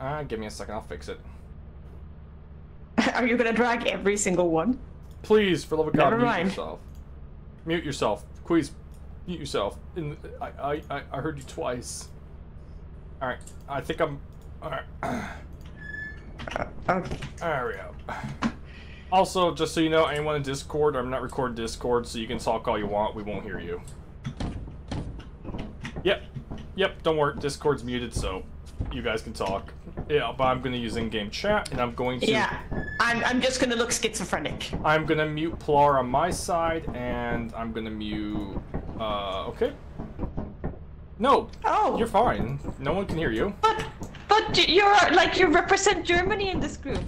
Uh, give me a second, I'll fix it. Are you gonna drag every single one? Please, for love of God, Never mute mind. yourself. Mute yourself. Please, mute yourself. In, I, I, I, I heard you twice. Alright, I think I'm... Alright. Okay. There we go. Also, just so you know, anyone in Discord, I'm not recording Discord, so you can talk all you want. We won't hear you. Yep. Yep, don't worry. Discord's muted, so you guys can talk. Yeah, but I'm going to use in-game chat, and I'm going to... Yeah, I'm, I'm just gonna look schizophrenic. I'm gonna mute Plar on my side, and I'm gonna mute. Uh, okay. No, Oh, you're fine. No one can hear you. but but you're like you represent Germany in this group.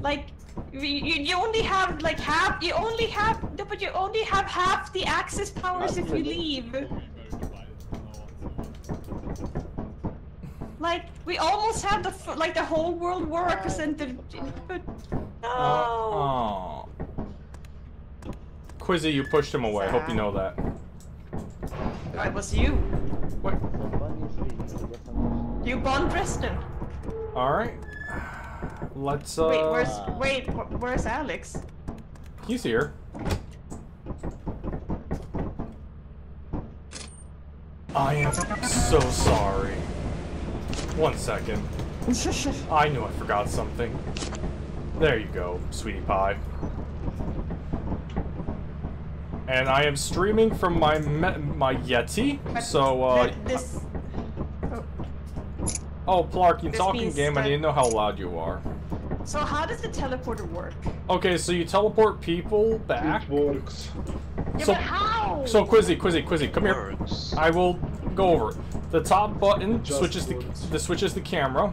Like you, you you only have like half. You only have no, but you only have half the Axis powers if you leave. Like we almost have the like the whole world war represented, but no. Uh, oh. Quizzy, you pushed him away. Hope you know that. I was you. What? You Bond Dresden. All right. Let's. Uh, Wait, where's wait? Where's Alex? He's here. I am so sorry. One second. I knew I forgot something. There you go, sweetie pie. And I am streaming from my me my Yeti, so uh, Th- this. Oh, oh Plark, you This talking game? I didn't know how loud you are. so how does the teleporter work? Okay, so you teleport people back. It works. Yeah, So- but how? So Quizzy, Quizzy, Quizzy, come here. I will go over it. The top button Just switches the, the switches the camera,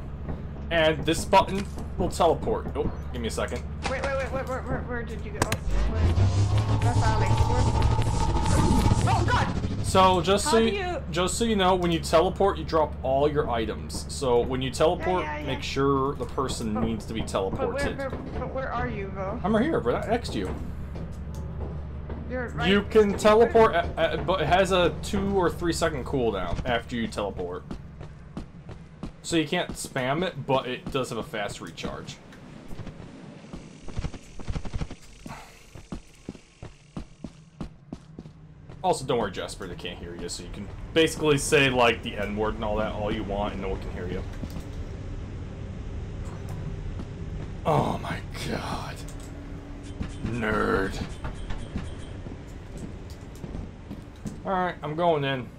and this button will teleport. Oh, give me a second. Wait, wait, wait, wait, where, where, where did you go? Oh, where? That's Alex. Where? Oh God! So just so How do you, you- just so you know, when you teleport, you drop all your items. So when you teleport, yeah, yeah. make sure the person needs to be But where, teleported. where, but where are you, though? I'm right here, right next to you. You're right. You can next to me, teleport, but- a- a- but it has a two or three second cooldown after you teleport. So you can't spam it, but it does have a fast recharge. Also, don't worry, Jasper, they can't hear you, so you can basically say, like, the N-word and all that all you want, and no one can hear you. Oh my god. Nerd. Alright, I'm going in.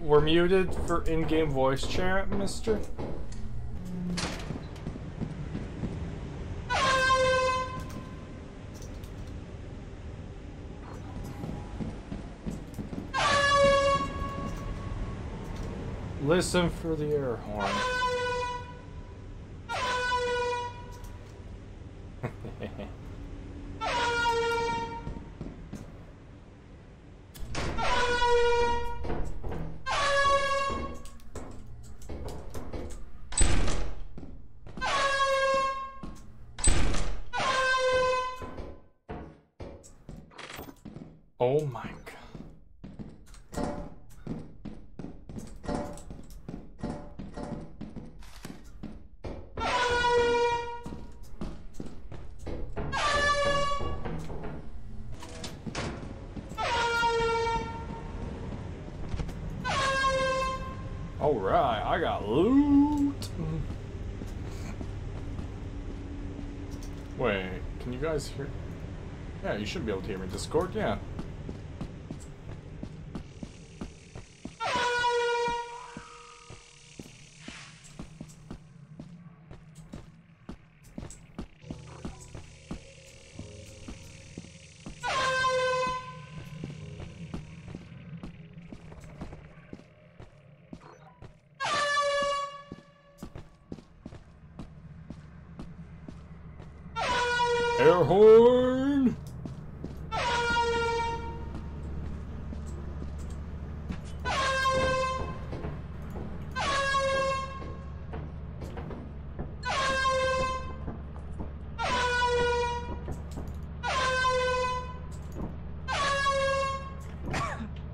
We're muted for in-game voice chat, mister. Listen for the air horn. Yeah, you should be able to hear me. Discord, yeah. Air horn!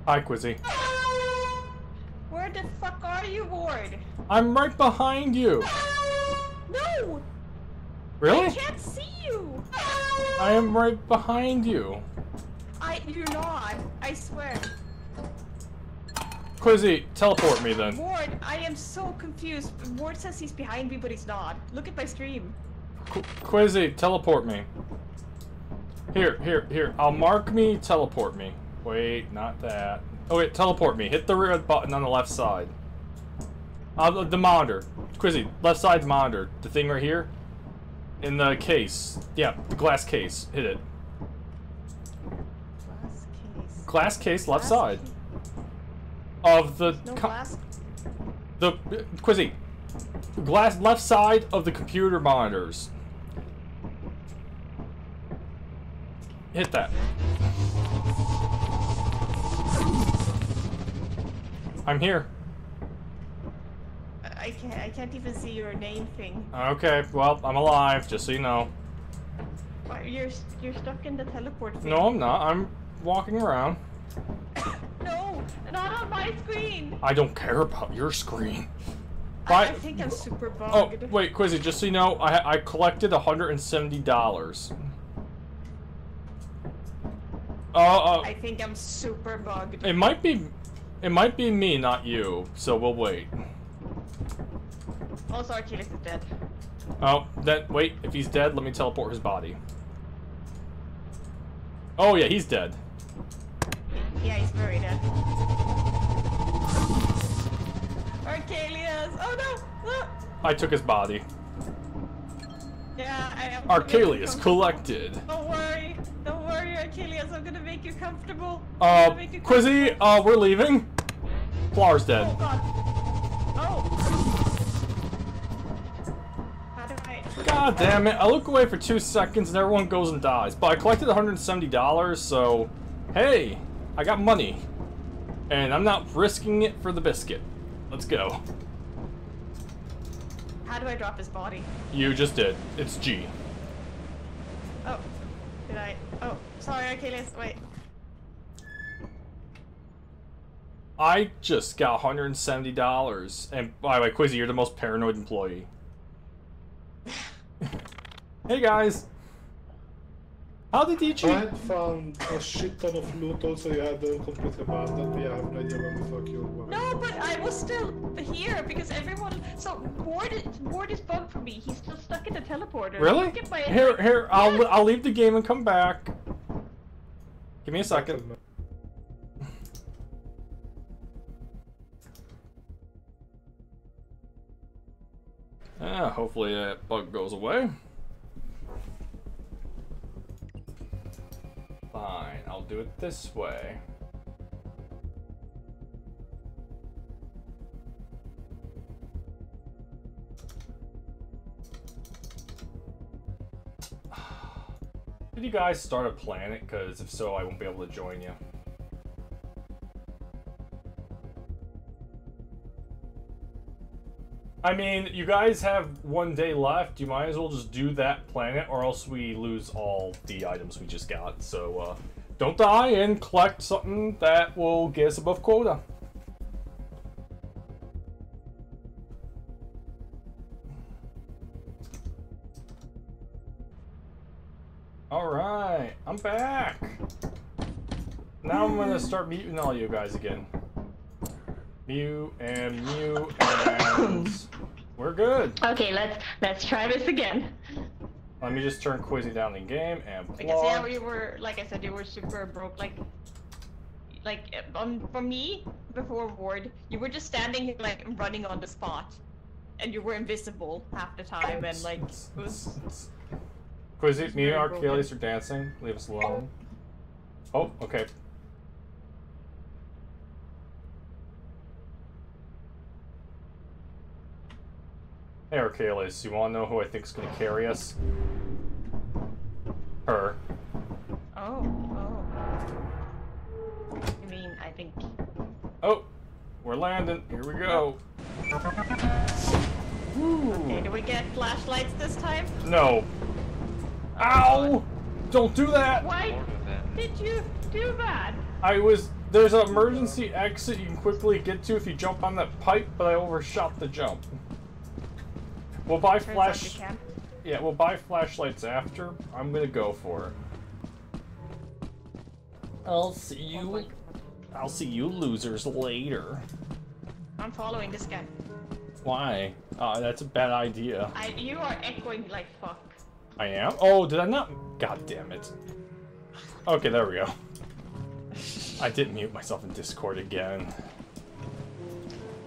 Hi, Quizzy. Where the fuck are you, Ward? I'm right behind you. No! Really? I am right behind you. I you're not. I swear. Quizzy, teleport me then. Ward, I am so confused. Ward says he's behind me, but he's not. Look at my stream. Qu Quizzy, teleport me. Here, here, here. I'll mark me, teleport me. Wait, not that. Oh wait, teleport me. Hit the red button on the left side. Uh, the monitor. Quizzy, left side monitor. The thing right here. In the case. Yeah, the glass case. Hit it. Glass case. Glass case, left Glass side. Of the... No glass. The... Quizzy. Glass left side of the computer monitors. Hit that. I'm here. I can't. I can't even see your name thing. Okay, well, I'm alive, just so you know. You're you're stuck in the teleport thing. No, I'm not. I'm walking around. No, not on my screen. I don't care about your screen. I, I think I'm super bugged. Oh, wait, Quizzy, just so you know, I, I collected $170. Uh, uh, I think I'm super bugged. it might be, it might be me, not you, so we'll wait. Also, Achilles is dead. Oh, that wait, if he's dead, let me teleport his body. Oh yeah, he's dead. Yeah, he's very dead. Archelius! Oh no! No! I took his body. Yeah, I am. Archelius collected. Don't worry, don't worry, Archelius. I'm gonna make you comfortable. I'm Uh, make you Quizzy, uh, we're leaving. Flower's Oh dead. god. Oh. God damn it, I look away for two seconds and everyone goes and dies. But I collected $170, so hey, I got money. And I'm not risking it for the biscuit. Let's go. How do I drop his body? You just did. It's G. Oh. Did I? Oh, sorry, Archelius. Wait. I just got $170. And by the way, Quizzy, you're the most paranoid employee. Hey guys. How did you I cheat? had found a shit ton of loot, also you had them completely abandoned. Yeah, I have no idea where the fuck you were. No, but I was still here because everyone. So Ward is Ward is bugged for me. He's still stuck in the teleporter. Really? Look at my- Here, here, I'll, Yeah. I'll leave the game and come back. Give me a second. Ah, hopefully that bug goes away. Fine, I'll do it this way. Did you guys start a planet? Because if so, I won't be able to join you. I mean, you guys have one day left. You might as well just do that planet, or else we lose all the items we just got. So, uh, don't die and collect something that will get us above quota. Alright, I'm back. Now I'm gonna start muting all you guys again. Mute and mute and we're good. Okay, let's let's try this again. Let me just turn Quizzy down in game and Because yeah, plug. we were like I said, you were super broke. Like, like um, for me before Ward, you were just standing like running on the spot, and you were invisible half the time, and like it was. Quizzy, me and very Archelius are dancing. Leave us alone. Oh, okay. Hey Archelius, you wanna know who I think's gonna carry us? Her. Oh, oh. I mean, I think. Oh, we're landing. Here we go. Okay, do we get flashlights this time? No. Oh, Ow! Don't do that! Why did you do that? I was there's an emergency exit you can quickly get to if you jump on that pipe, but I overshot the jump. We'll buy flash. Yeah, we'll buy flashlights after. I'm gonna go for it. I'll see Oh you. I'll see you losers later. I'm following this guy. Why? Uh, that's a bad idea. I, you are echoing like fuck. I am? Oh, did I not? God damn it. Okay, there we go. I didn't mute myself in Discord again.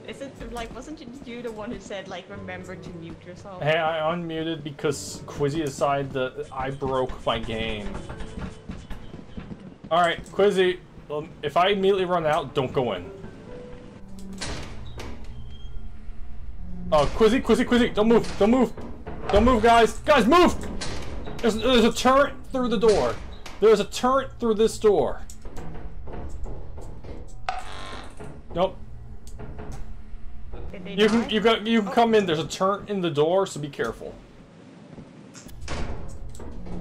Is it like wasn't you the one who said like remember to mute yourself? Hey, I unmuted because Quizzy decided that I broke my game. Alright, Quizzy, um, if I immediately run out, don't go in. Oh, Quizzy, Quizzy, Quizzy, don't move, don't move. Don't move, guys. Guys, move! There's, there's a turret through the door. There's a turret through this door. Nope. Did they You can you got you can oh. come in. There's a turn in the door, so be careful.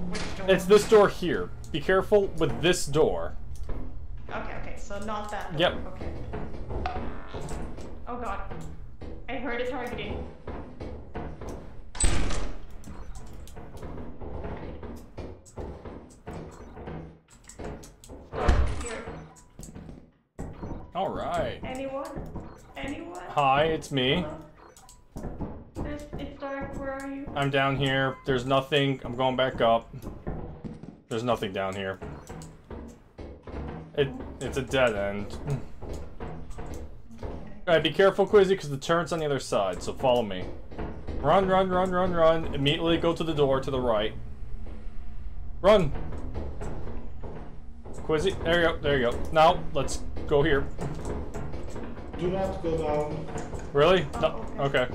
Which door? It's this door here. Be careful with this door. Okay, okay, so not that. door, Yep. Okay. Oh god. I heard it targeting. All right. Anyone? Anyone? Hi, it's me. It's, it's dark. Where are you? I'm down here. There's nothing. I'm going back up. There's nothing down here. It it's a dead end. Alright, be careful, Quizzy, because the turret's on the other side, so follow me. Run, run, run, run, run. Immediately go to the door to the right. Run! Quizzy, there you go, there you go. Now, let's go here. Do not go down. Really? No. Okay.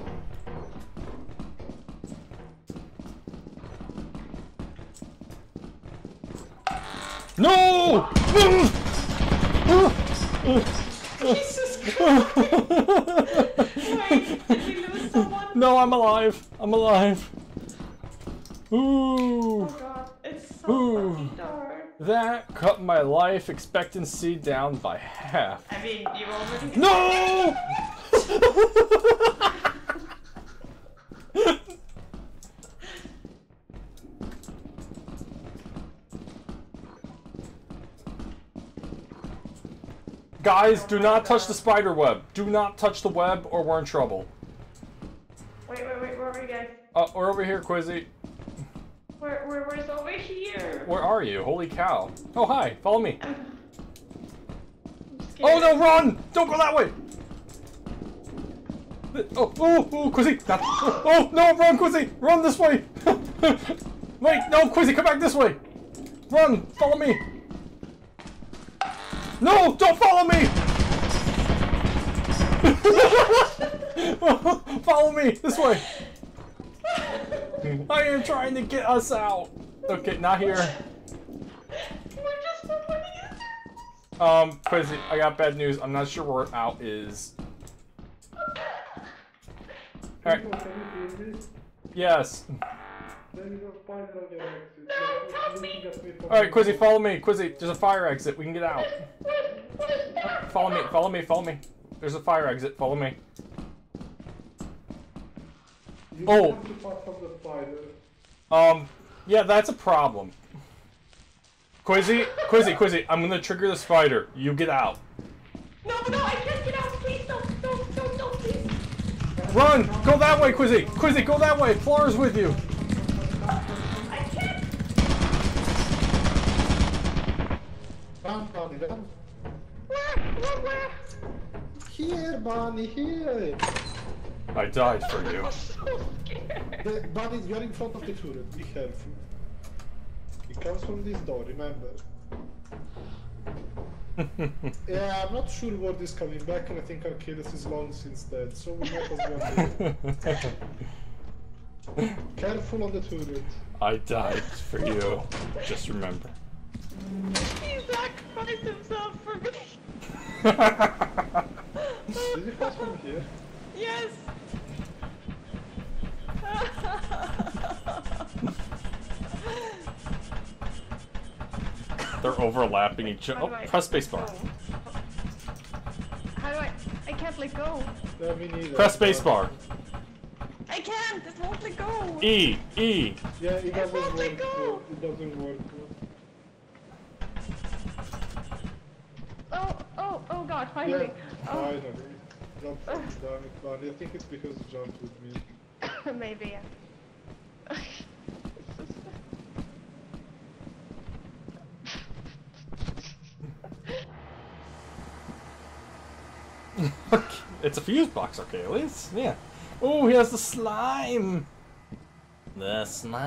No! Jesus Christ! Wait, did we lose someone? no, I'm alive. I'm alive. Ooh. Oh god, it's so Ooh. fucking dark. That cut my life expectancy down by half. I mean, you already. No! Guys, do not touch the spider web. Do not touch the web or we're in trouble. Wait, wait, wait, where are you guys? Uh, we're over here, Quizzy. Where, where, where's over here? Where are you? Holy cow. Oh, hi. Follow me. Oh, no, run! Don't go that way! Oh, oh, oh, Quizzy! Oh, oh, no, run, Quizzy! Run this way! Wait, no, Quizzy, come back this way! Run! Follow me! No! Don't follow me! follow me! This way! I am trying to get us out! Okay, not here. Um, Quizzy, I got bad news. I'm not sure where out is. Alright, yes. Alright, Quizzy, follow me. Quizzy, there's a fire exit. We can get out. Follow me, follow me, follow me. There's a fire exit. Follow me. You Oh. have to pass from the. Um, yeah, that's a problem. Quizzy, Quizzy, Quizzy, I'm gonna trigger the spider. You get out. No, no, I can't get out. Please, no, no, no, no, please. Run! Go that way, Quizzy! Quizzy, go that way! Flora's with you! I can't. Where, where, where? Here, Bunny, here. I died for you. I'm so. The, Bunny, you're in front of the turret. Be careful. It comes from this door, remember. Yeah, I'm not sure what is coming back, and I think Arcadis is long since dead, so we might as well do. Careful on the turret. I died for you. Just remember. He sacrificed himself for me. Did you pass from here? Yes. They're overlapping each other. Oh, press spacebar. How do I? I- press spacebar. Can't let go. Yeah, me neither. Press spacebar. I can't. It won't let go. E, E. Yeah, it doesn't won't let work. go. It doesn't work. Oh, oh, oh God! Yeah, Finally. Oh, finally. Jump, damn it, man. I think it's because you jumped with me. maybe. Yeah. it's a fuse box, okay, at least. Yeah. Oh, he has the slime. The slime.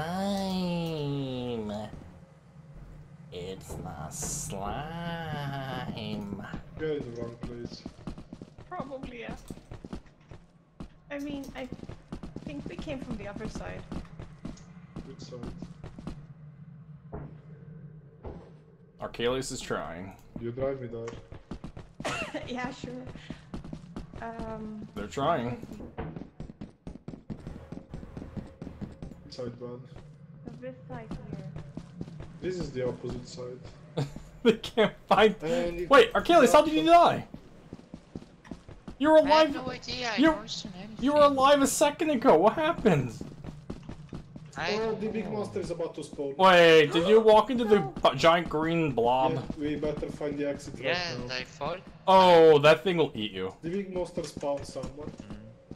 It's the slime. You're in the wrong place. Probably, yeah. I mean, I think we came from the other side. Which side? Archelius is trying. You drive me there. yeah, sure. Um, They're trying. Which side, man? this side here. This is the opposite side. they can't find. And you- Wait, Archelius, how did you die? You were I have alive. no idea. I You- don't understand anything. You were alive a second ago. What happened? I Oh, the big monster is about to spawn. Wait, did you walk into the giant green blob? Yeah, we better find the exit Yeah, right and now. I thought. Oh, that thing will eat you. The big monster spawned somewhere.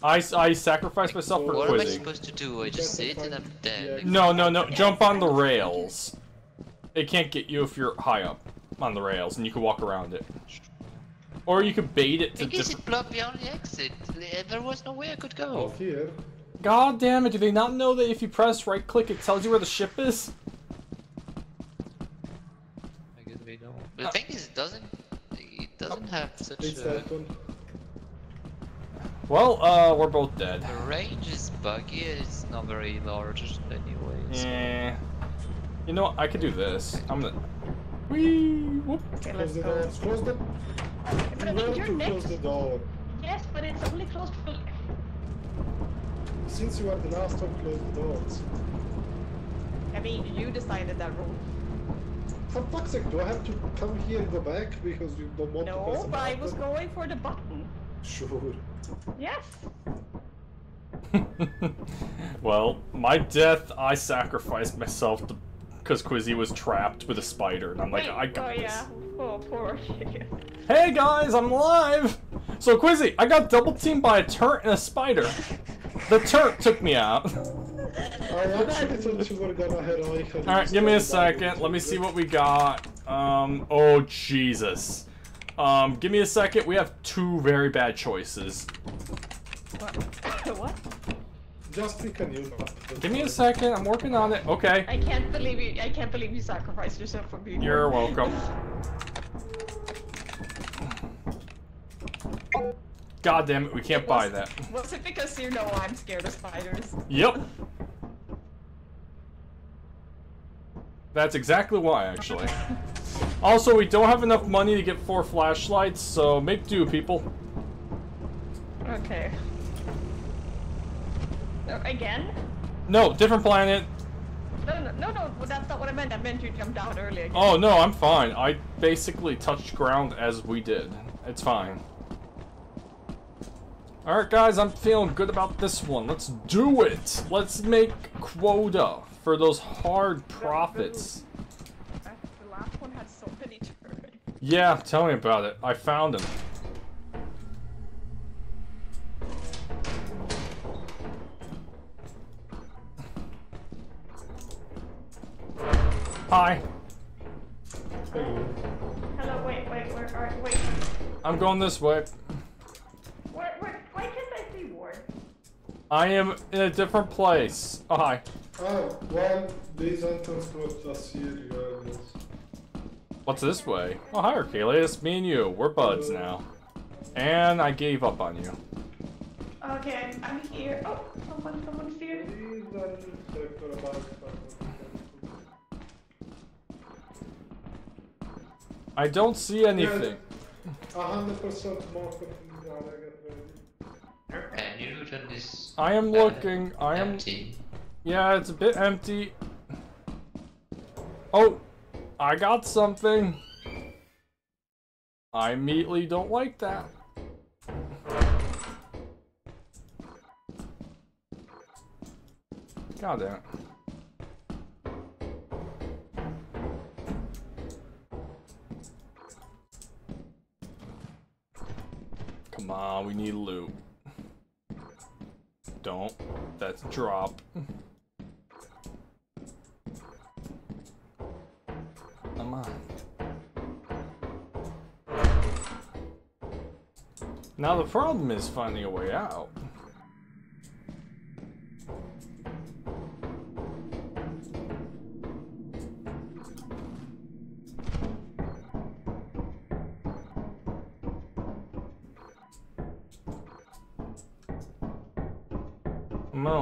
I sacrificed myself for So What am I supposed to do? I just sit and I'm dead. No, no, no. Jump on the rails. It can't get you if you're high up on the rails, and you can walk around it. Or you could bait it to Because different. it blocked me on the exit. There was no way I could Oh, go. here. God damn it! Do they not know that if you press right click, it tells you where the ship is? I guess they don't. The thing is, it doesn't. It doesn't have such It's a. Well, uh, we're both dead. The range is buggy. It's not very large anyway. so- Yeah. You know what? I could do this. I'm gonna. Whee! Whoop. Okay, Close let's the go. door. Close the. But I You mean, you're next. close the door. Yes, but it's only closed for. Since you are the last one, close the doors. I mean, you decided that rule. For fuck's sake, do I have to come here and go back because you don't want to press No, but I was going for the button. Sure. Yes. well, my death, I sacrificed myself to because Quizzy was trapped with a spider, and I'm like, Wait, I got oh this. yeah. Oh, poor. Hey guys, I'm alive! So Quizzy, I got double teamed by a turret and a spider. The turret took me out. I actually thought you were gonna heroic. and Alright, give me a second. Let me see what we got. Um, oh Jesus. Um, give me a second. We have two very bad choices. what? what? Just pick a new map. Give me a second. I'm working on it. Okay. I can't believe you. I can't believe you sacrificed yourself for me. You're welcome. God damn it, we can't buy that. Was it because you know I'm scared of spiders? Yep. That's exactly why, actually. Also, we don't have enough money to get four flashlights, so make do, people. Okay. Again? No, different planet. No, no, no, no. That's not what I meant. I meant you jumped out earlier. Oh, no, I'm fine. I basically touched ground as we did. It's fine. Alright, guys, I'm feeling good about this one. Let's do it! Let's make quota for those hard profits. The last one had so many turrets. Yeah, tell me about it. I found him. Hi. Hello, wait, wait, where are wait? I'm going this way. Where, where, why can't I see Ward? I am in a different place. Oh, hi. Oh, well, these entrance brought us here regardless. What's this way? Oh, hi, Archelius. Me and you. We're buds now. And I gave up on you. Okay, I'm here. Oh, someone, someone's here. These are I don't see anything. Hundred percent more and. I am uh, looking. I am. Empty. Yeah, it's a bit empty. Oh, I got something. I immediately don't like that. God damn it. Come on, we need loot. Don't. That's drop. Come on. Now the problem is finding a way out.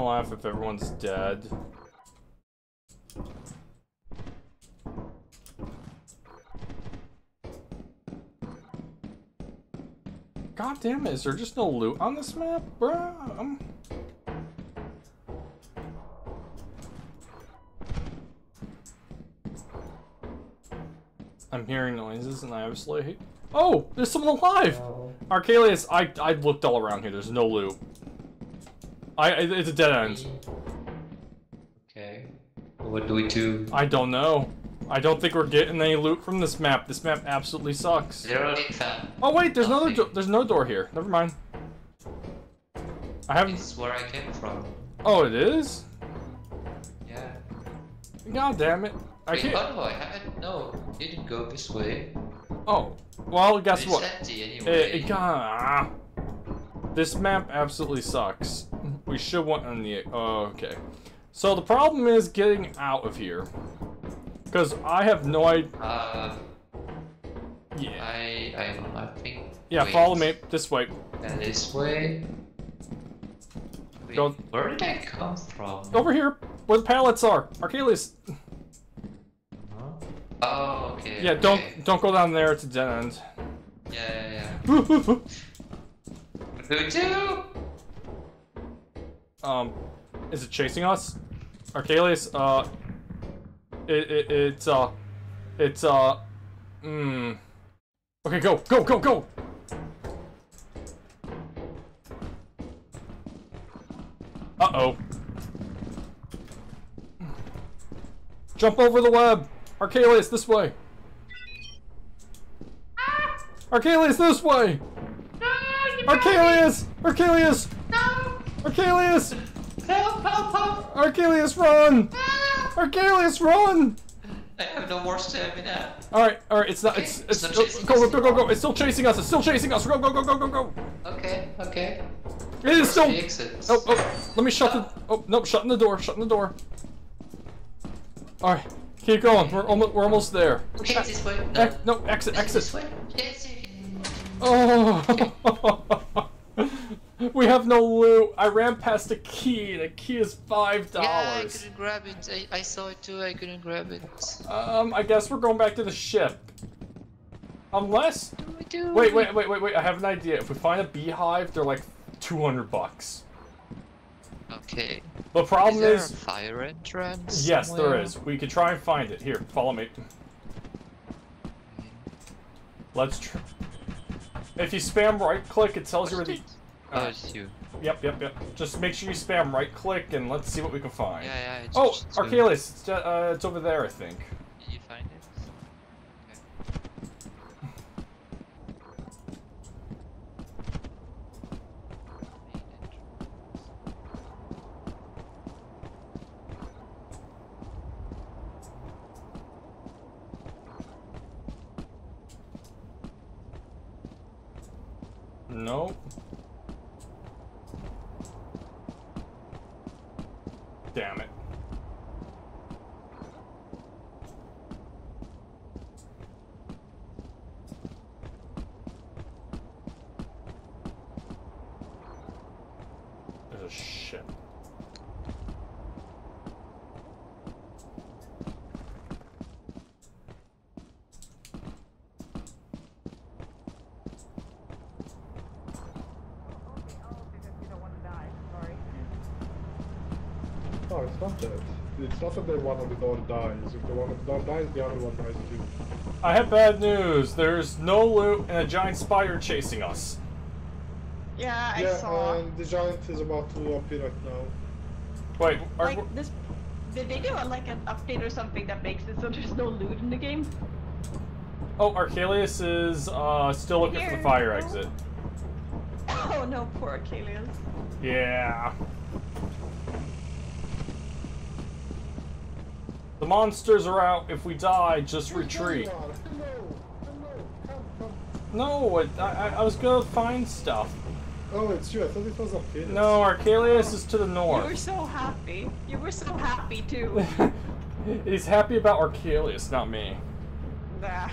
Laugh if everyone's dead. God damn it, is there just no loot on this map, bruh? Um... I'm hearing noises and I obviously hate- Oh! There's someone alive! Oh. Archelius, I, I looked all around here, there's no loot. I, I- it's a dead end. Okay. What do we do? I don't know. I don't think we're getting any loot from this map. This map absolutely sucks. Zero lead. Oh wait, there's another. Nothing. Do there's no door here. Never mind. I haven't. This is where I came from. Oh, it is. Yeah. God damn it! I Wait, can't. oh no, I haven't. No, it didn't go this way. Oh, well, guess it's what? empty It, anyway. it got. This map absolutely sucks. We should want on the. Oh, okay. So the problem is getting out of here. Because I have no idea. Uh, Yeah. I, I don't know. I think. Yeah, wait, follow me this way. And this way. Wait, Go- where did I come from? Over here, where the pallets are. Archelius. Oh, okay. Yeah, don't okay. don't go down there. It's a dead end. Yeah, yeah, yeah. We do? Um, is it chasing us? Archelius, uh, it, it it's uh, it's uh, hmm. Okay, go, go, go, go. Uh oh. Jump over the web. Archelius, this way. Archelius, this way. Archelius! Archelius! Archelius! Help, help, help! Archelius, run! Ah! Archelius, run! I have no more stamina. Alright, alright, it's not, it's, it's, It's not go, go, go, go, go, it's still chasing us, it's still chasing us, go, go, go, go, go, go! Okay, okay. It is still, The exits. oh, oh, let me shut the, oh, nope, shutting the door, shutting the door. Alright, keep going, we're almost, we're almost there. Okay, it's this way. No, Ex- no, exit, it's this exit. way. Yes. Oh! we have no loot. I ran past a key. The key is five dollars. Yeah, I couldn't grab it. I, I saw it too. I couldn't grab it. um, I guess we're going back to the ship. Unless, do wait, wait, wait, wait, wait. I have an idea. If we find a beehive, they're like two hundred bucks. Okay. The Is problem there is, a fire entrance? yes, there somewhere? is. We could try and find it. Here, follow me. Let's try. If you spam right click, it tells you where the. Oh, it's you. Yep, yep, yep. Just make sure you spam right click and let's see what we can find. Yeah, yeah. It's Oh, just it's, uh, it's over there, I think. Did you find it? Nope. Damn it. There's a ship. No, it's not that. It's not that the one on the door dies. If the one on the door dies, the other one dies too. I have bad news. There's no loot and a giant spider chasing us. Yeah, I yeah, saw. and the giant is about to appear right now. Wait, are, Like this, did they do a, like an update or something that makes it so there's no loot in the game? oh, Archelius is uh, still looking for the fire exit. Oh no, poor Achilles. Yeah. Monsters are out. If we die, just retreat. There you are. Hello, hello, come, come. No, I, I- I was gonna find stuff. Oh, it's you. I thought it was Arcadius. No, Archelius is to the north. You were so happy. You were so happy too. He's happy about Archelius, not me. nah.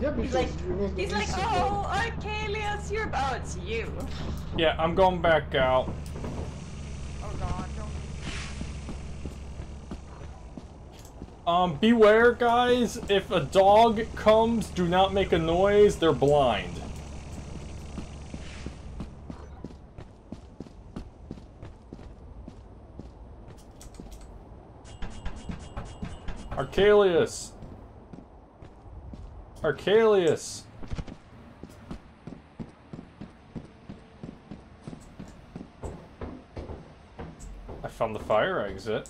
Yeah, because He's like, it was the he's like, recent oh, one. Archelius, you're about it's you. Yeah, I'm going back out. Oh god, no. Um, beware, guys. If a dog comes, do not make a noise. They're blind. Archelius. Archelius. I found the fire exit.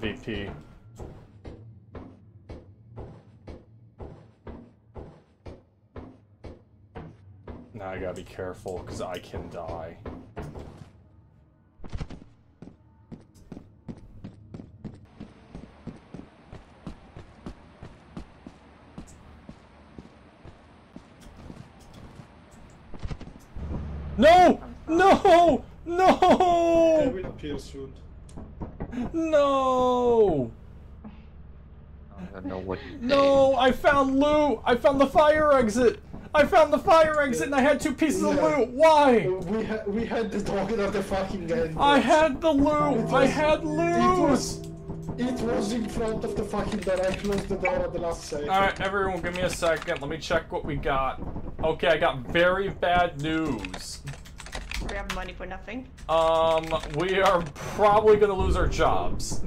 MVP. Now I gotta be careful, because I can die. No! No! No! will. No! I don't know what you say. No! I found loot! I found the fire exit! I found the fire exit and I had two pieces of loot! Why? We had we had the dog at the fucking end. I had the It loot! I was- had It loot! was, it was in front of the fucking door. I closed the door at the last second. Alright, everyone, give me a second. Let me check what we got. Okay, I got very bad news. We have money for nothing. Um, we are probably gonna lose our jobs.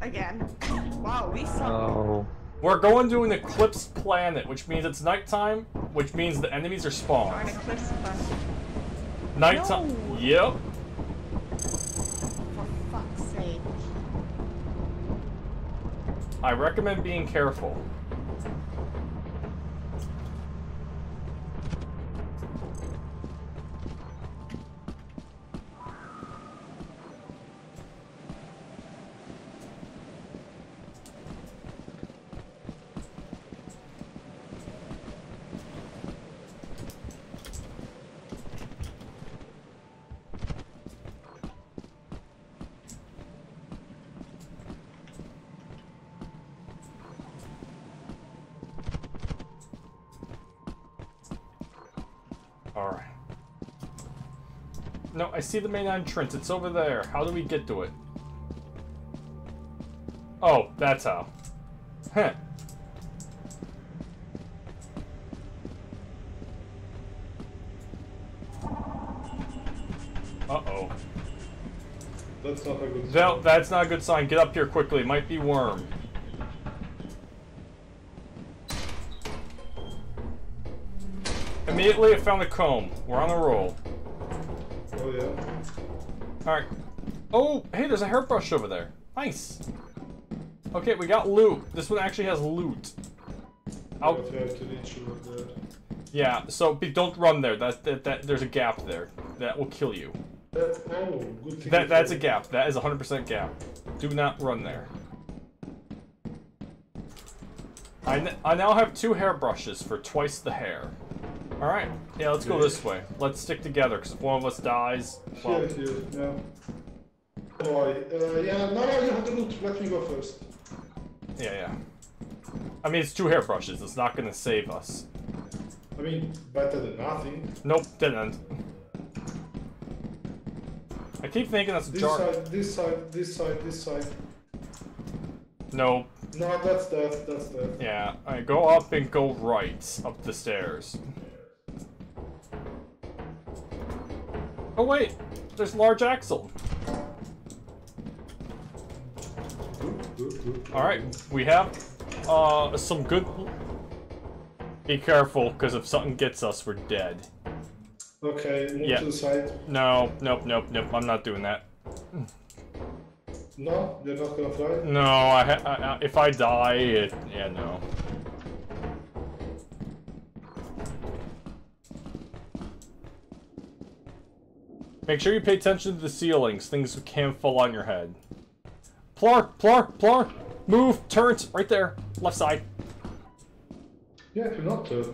Again. Wow, we suck. Oh. We're going to an eclipse planet, which means it's nighttime, which means the enemies are Or an spawned. eclipse fund. Nighttime. No. Yep. For fuck's sake. I recommend being careful. No, I see the main entrance. It's over there. How do we get to it? Oh, that's how. Heh. Uh-oh. That's not a good. No, that's not a good sign. Get up here quickly. It might be worm. Immediately, I found a comb. We're on a roll. Alright. Oh, hey, there's a hairbrush over there. Nice. Okay, we got loot. This one actually has loot. I'll, But you have to reach over there. yeah, so be, don't run there. That, that, that, there's a gap there. That will kill you. That, oh, good thing. That, that's a gap. That is 100% gap. Do not run there. I, n- I now have two hairbrushes for twice the hair. Alright, yeah, let's go this way. Let's stick together, because if one of us dies, well, Here, here, yeah. Boy, uh, yeah, no, no, you have to loot. Let me go first. yeah, yeah. I mean, it's two hairbrushes. It's not going to save us. I mean, better than nothing. Nope, didn't. I keep thinking that's a This jar. side, this side, this side, this side. No, No, that's that. That's that. Yeah, alright, go up and go right up the stairs. Oh wait, there's large axle. Alright, we have uh some good Be careful, because if something gets us, we're dead. Okay, move Yeah. to the side. No, nope, nope, nope, I'm not doing that. No, you're not gonna fly. No, I, ha I, I if I die, it, yeah, no. Make sure you pay attention to the ceilings. Things can fall on your head. Plar, Plar, Plar! Move! Turns! Right there! Left side. Yeah, it will not turn.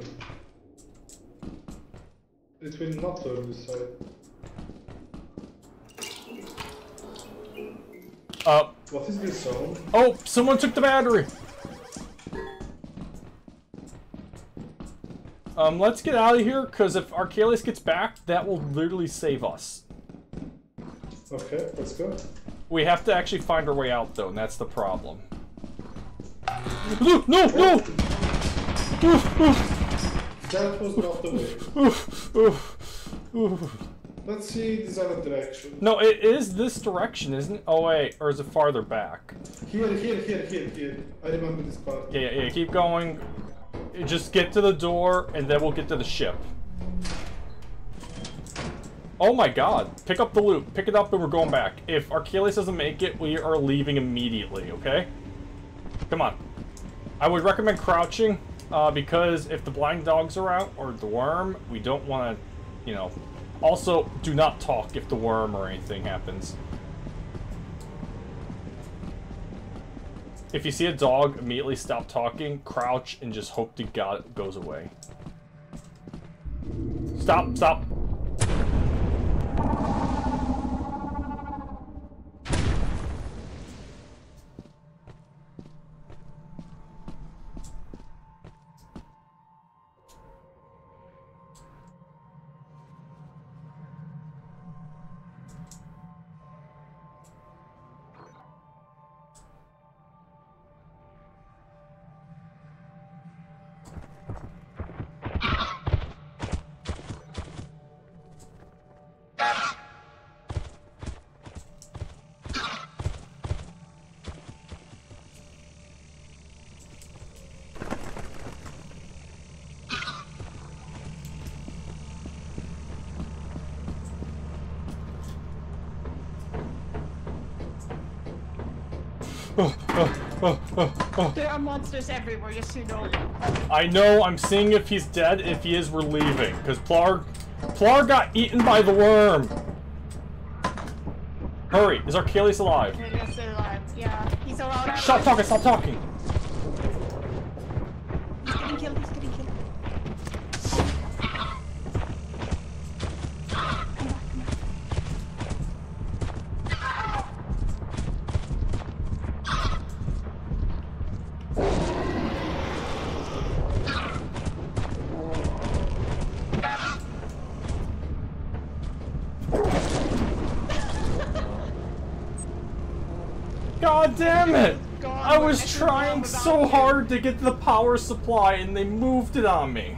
It will not turn this side. Uh, What is this sound? oh, someone took the battery! Um, let's get out of here, because if Archelius gets back, that will literally save us. Okay, let's go. We have to actually find our way out, though, and that's the problem. No, no, no! Oof, oof, That was not the way. oof, oof, oof. Let's see this other direction. No, it is this direction, isn't it? Oh, wait, or is it farther back? Here, here, here, here, here. I remember this part. Yeah, yeah, yeah, keep going. Just get to the door, and then we'll get to the ship. Oh my god. Pick up the loot. Pick it up and we're going back. If Archelius doesn't make it, we are leaving immediately, okay? Come on. I would recommend crouching, uh, because if the blind dogs are out, or the worm, we don't want to, you know... Also, do not talk if the worm or anything happens. If you see a dog, immediately stop talking, crouch, and just hope to God it goes away. Stop, stop. Thank you. There are monsters everywhere, so you know. I know, I'm seeing if he's dead. If he is, we're leaving. Because Plar... Plar got eaten by the worm! Hurry, is Archelius alive? Alive. Yeah, he's alive. Stop talking, stop talking! Was trying so hard to get to the power supply and they moved it on me.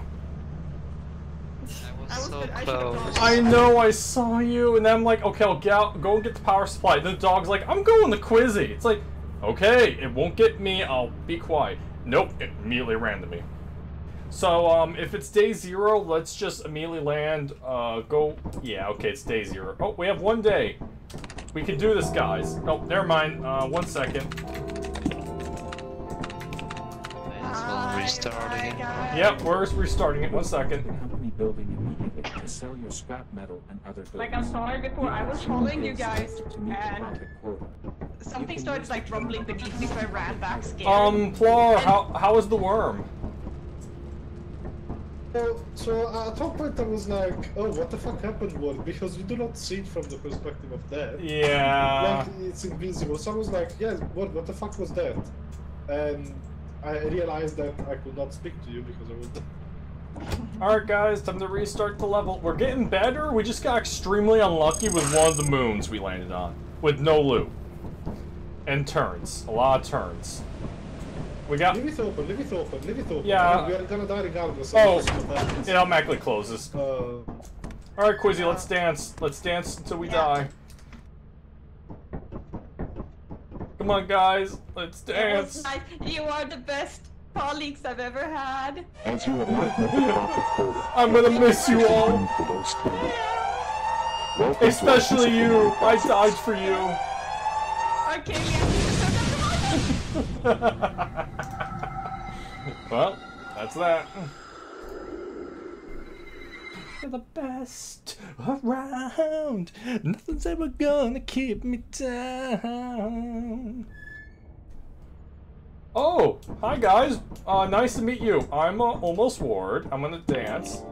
I was so good- I should've close. I know I saw you, and then I'm like, okay, I'll get out, go and get the power supply. Then the dog's like, I'm going to Quizzy. It's like, okay, it won't get me, I'll be quiet. Nope, it immediately ran to me. So, um, if it's day zero, let's just immediately land, uh, go, yeah, okay, it's day zero. Oh, we have one day. We can do this, guys. Oh, never mind, uh, one second. As well restart Bye, again. guys. Yep, we're restarting it, one second. company building immediately to sell your scrap metal and other goods. Like I was telling before, I was following you guys, To meet the and something started like rumbling beneath me, so I ran back scared. Um, Plar, how, how is the worm? So, so uh, at one point I was like, oh, what the fuck happened, Ward? Because you do not see it from the perspective of that. Yeah. Like, it's invisible. So I was like, yeah, what, what the fuck was that? And I realized that I could not speak to you because I was. Alright guys, time to restart the level. We're getting better, we just got extremely unlucky with one of the moons we landed on. With no loot. And turns. A lot of turns. We got. Leave it open, leave it open, leave it open. Yeah. We are gonna die regardless. Oh, of what happens. it automatically closes. Uh, All right, Quizzy, let's dance. Let's dance until we Yeah. die. Come on, guys, let's dance. nice. You are the best colleagues I've ever had. As you have not met the I'm gonna miss you all, time for those things. Welcome to our especially you. I disciplinary died for you. Okay, yeah. well, that's that. You're the best around. Nothing's ever gonna keep me down. Oh, hi guys. Uh, nice to meet you. I'm uh, almost Ward. I'm gonna dance.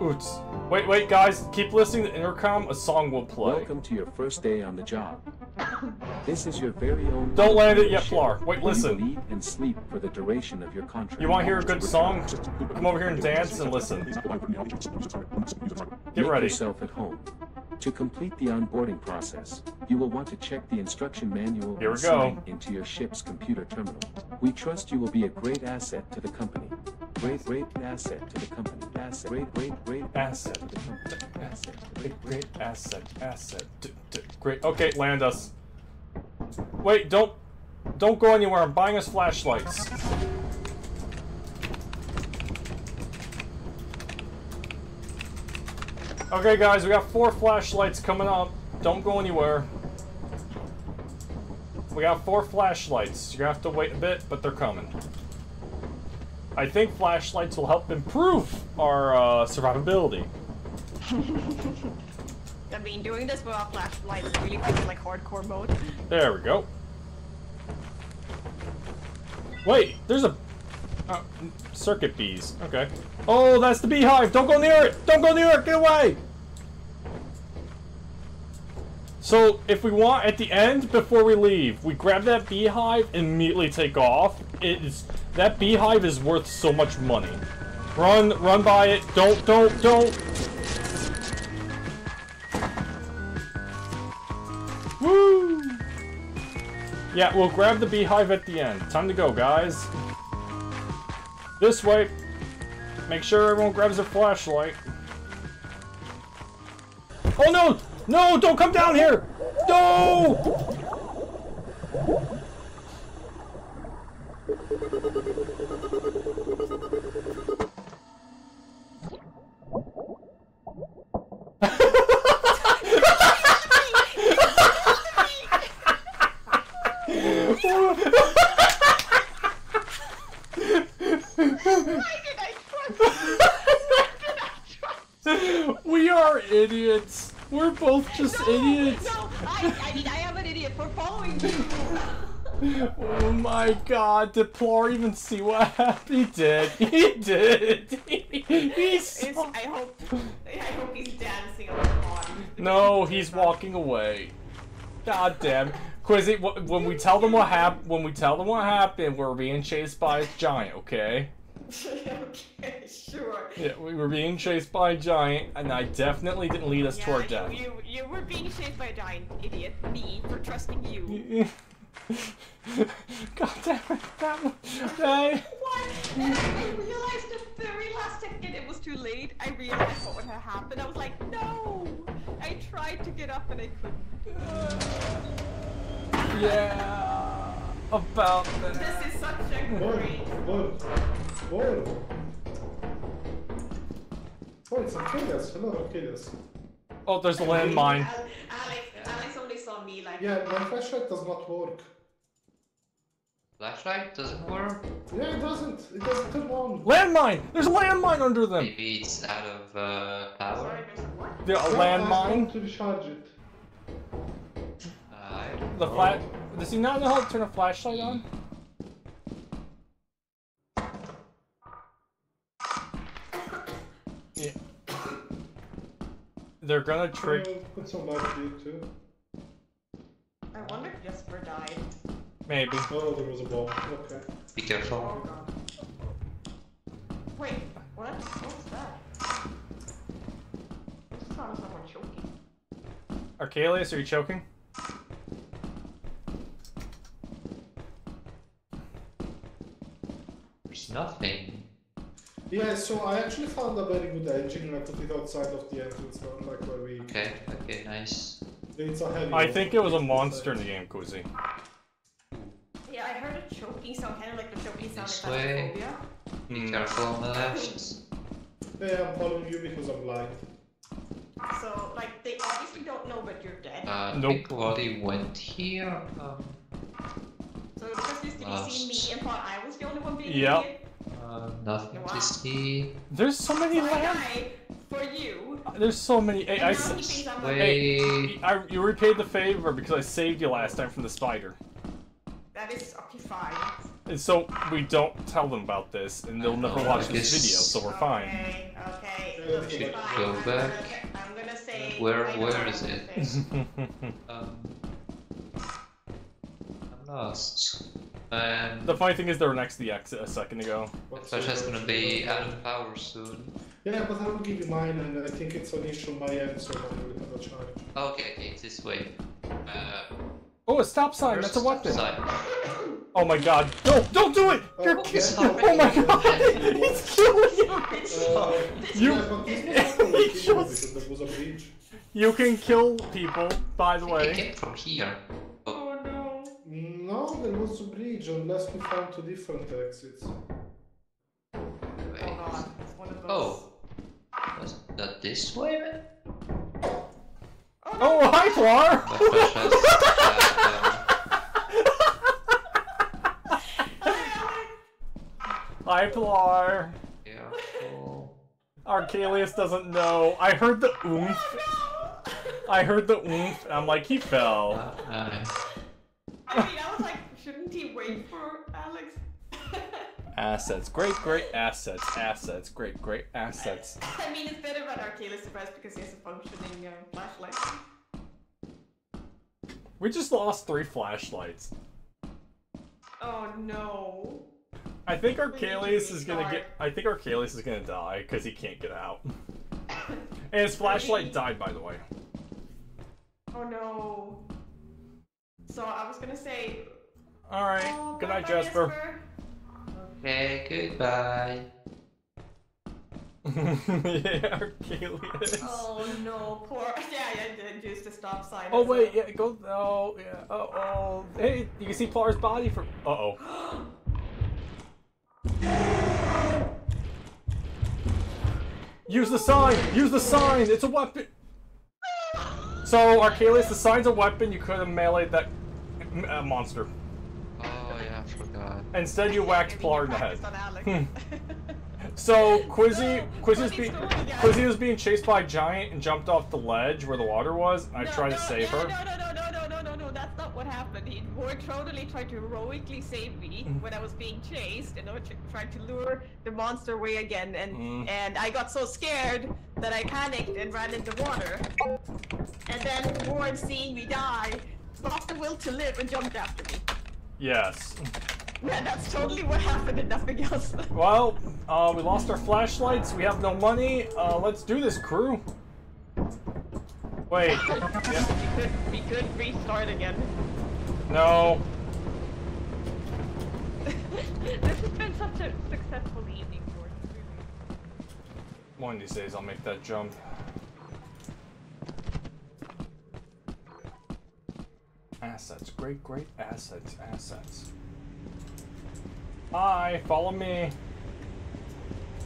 Oots. Wait, wait, guys. Keep listening to the intercom. A song will play. Welcome to your first day on the job. This is your very own. Don't land it yet, Flar. Wait, listen. You eat and sleep for the duration of your contract. You want to hear a good song? Come over here and dance and listen. Get Make ready. yourself at home. To complete the onboarding process, you will want to check the instruction manual Here we go. into your ship's computer terminal. We trust you will be a great asset to the company. Great, great asset to the company. Asset, great, great, great Asset. to the company. Asset, Great, great asset, asset. Great. Okay, land us. Wait, don't, don't go anywhere. I'm buying us flashlights. Okay, guys, we got four flashlights coming up. Don't go anywhere. We got four flashlights. You're gonna have to wait a bit, but they're coming. I think flashlights will help improve our uh, survivability. I mean, doing this without flashlights really like hardcore mode. There we go. Wait, there's a uh, circuit bees. Okay. Oh, that's the beehive. Don't go near it. Don't go near it. Get away. So, if we want at the end before we leave, we grab that beehive and immediately take off. It is that beehive is worth so much money. Run, run by it. Don't, don't, don't. Woo! Yeah, we'll grab the beehive at the end. Time to go, guys. This way. Make sure everyone grabs their flashlight. Oh no! No! Don't come down here! No! we are idiots. We're both just no, idiots. No, I, I mean, I am an idiot for following you. Oh my god, did Plor even see what happened? He did. He did. He, he saw- I hope, I hope he's dancing on the pond. No, he's walking away. God damn. Quizzy, when we tell them what happened, when we tell them what happened, we're being chased by a giant, okay? okay, sure. Yeah, we were being chased by a giant, and I definitely didn't lead us to our Yeah, death. you, you, were being chased by a giant idiot. Me for trusting you. God damn it, that one. Hey. What? And I realized the very last second it was too late. I realized what would have happened. I was like, no! I tried to get up and I couldn't. Yeah. About that. This is such a Word, great. word, word. Oh, it's Achilles. Hello, Achilles. Oh, there's a landmine. Al- Alex, Alex only saw me like. Yeah, my flashlight does not work. Flashlight doesn't work. Yeah, it doesn't. It doesn't turn on. Landmine! There's a landmine under them! Maybe it's out of uh, power. Sorry, there's what? Yeah, a Yeah, landmine? to recharge it. The oh. know. flat. Does he not know how to turn a flashlight on? Yeah. They're gonna trick. Put some light here too. I wonder if Jesper died. Maybe. Oh, there was a bomb. Okay. Be careful. Oh god. Wait, what? What was that? I just thought someone choking. Archelius, are you choking? Nothing. Yeah, so I actually found a very good engine and I put it outside of the entrance one, like where we. Okay, okay, nice. It's a heavy I think it was a monster in the game, Kuzi. Yeah, I heard a choking sound, kind of like the choking sound This in way. Phasmophobia. Be Hmm. careful on the left. Yeah, I'm following you because I'm blind. So, like, they obviously don't know that you're dead. Uh, Nope. Big Body went here. Um, So, because this didn't see me and thought I was the only one being Yep. idiot. Nothing Wow. to see. There's so many My lamps. for you. There's so many. Hey, I, now he s- thinks I'm Wait. hey, I, you repaid the favor because I saved you last time from the spider. That is okay, fine. And so we don't tell them about this, and they'll never watch this guess- video, so we're fine. Okay, okay. We should fine. go I'm back. Gonna, I'm gonna say. Where- I know where what is I'm it? Um, I'm lost. Um, the funny thing is, they were next to the exit a second ago. What's Flash the is gonna be out of power soon. Yeah, but I will give you mine, and I think it's an issue on my end, so I will have a charge. Okay, okay, it's this way. Uh, Oh, a stop sign! where's That's a the weapon. sign? Oh my god! No! Don't do it! You're Oh, kidding! Oh my god! He's killing you! Uh, You- yeah, but this was not really He just- because there was a breach. You can kill people, by the I think way. came from here. Oh no. No, there was a breach unless we found two different exits. Oh Wait. god. It's one of those. Oh. Was that this way, man? Oh, hi, Flar! But Flash has, Hi, Flar. uh, careful. Archelius doesn't know. I heard the oomph. I heard the oomph, and I'm like, he fell. Uh, uh, I mean, I was like, shouldn't he wait for Alex? Assets. Great, great assets. Assets. Great, great assets. I mean, it's better about Archelius suppressed because he has a functioning uh, flashlight. We just lost three flashlights. Oh no. I think We Archelius is gonna get. I think Archelius is gonna die because he can't get out. And his flashlight died, by the way. Oh no. So I was gonna say. All right. Oh, Good night, bye-bye, Jasper. okay, goodbye. yeah, Archelius. Oh no, poor. Yeah, yeah, did use the stop sign. Oh wait, well. yeah, go. Oh yeah. Oh oh. Hey, you can see Flar's body from. Uh oh. Use the sign. Use the sign. It's a weapon. So Archelius, the sign's a weapon. You could have meleeed that uh, monster. Oh yeah, I forgot. Instead, you whacked Plar in the head. Hmm. So Quizzy, No, Quizzy's funny being story, guys. Quizzy was being chased by a giant and jumped off the ledge where the water was. And I No, tried to save no, her. No, no, no, no, no, no, no, no, that's not what happened. He Ward totally tried to heroically save me Mm. when I was being chased and I was tr- tried to lure the monster away again and Mm. and I got so scared that I panicked and ran into water. And then Ward seeing me die, lost the will to live and jumped after me. Yes. Yeah, that's totally what happened and nothing else. Well, uh, we lost our flashlights. We have no money. Uh, let's do this, crew. Wait. Yeah, we could we could restart again. no. this has been such a successful evening, Ward. Really. One of these days, I'll make that jump. Assets. Great, great assets. Assets. Hi, follow me.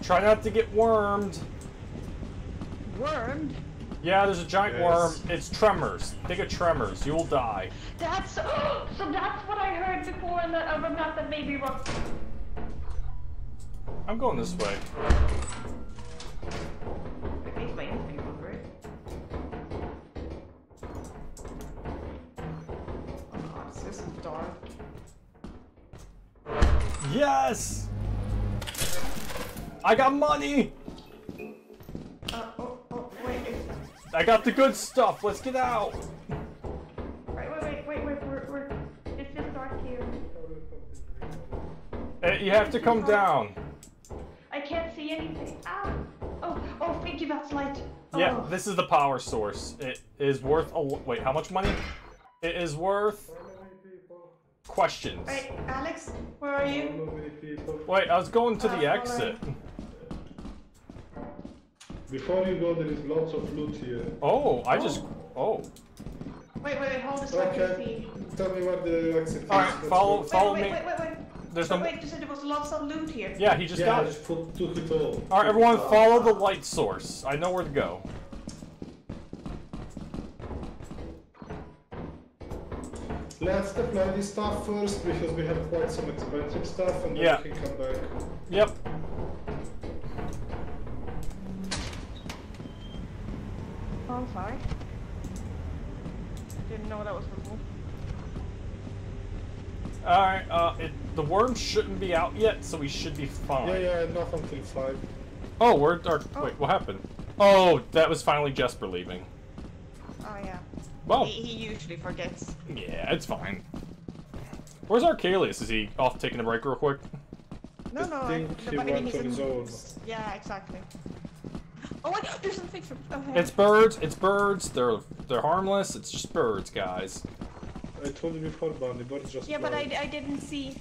Try not to get wormed. Wormed? Yeah, there's a giant Yes. worm. It's tremors. Think of tremors. You will die. That's so. That's what I heard before, and that other map that made me wrong. I'm going this way. God, this is dark. Yes! I got money! Uh, oh, oh, wait, I got the good stuff. Let's get out. wait, wait, wait, wait, wait, we're, we're, it's just dark here. Eh, You have to come down. I can't see anything. Ow! Oh, oh, thank you, that's light. Yeah, Oh. this is the power source. It is worth a wait. How much money? It is worth. Questions. Wait, Alex, where are you? Follow me, people. Wait, I was going to the Uh, exit. Before you go, there is lots of loot here. Oh, I just. Oh. Wait, wait, wait, hold a second. Okay. Tell me where the exit is. Alright, Let's follow- go. Wait, Follow wait, me. wait, wait, wait. There's Wait, no. wait, you said there was lots of loot here. Yeah, he just Yeah, got I just put, took it all. Alright, everyone, follow the light source. I know where to go. Let's deploy this stuff first because we have quite some expensive stuff and then Yeah. we can come back. Yep. Oh, I'm sorry. Didn't know that was possible. Alright, uh, it, the worm shouldn't be out yet, so we should be fine. Yeah, yeah, not until 5. Oh, we're. Our, Wait, what happened? Oh, that was finally Jesper leaving. Oh, yeah. Well, He, he usually forgets. yeah, it's fine. Where's Archelius? Is he off taking a break real quick? No, no, I, he but went he's in- his own. Yeah, exactly. Oh, wait, there's something from. Okay. It's birds. It's birds. They're they're harmless. It's just birds, guys. I told you before, Bunny, birds just Yeah, but I. I didn't see.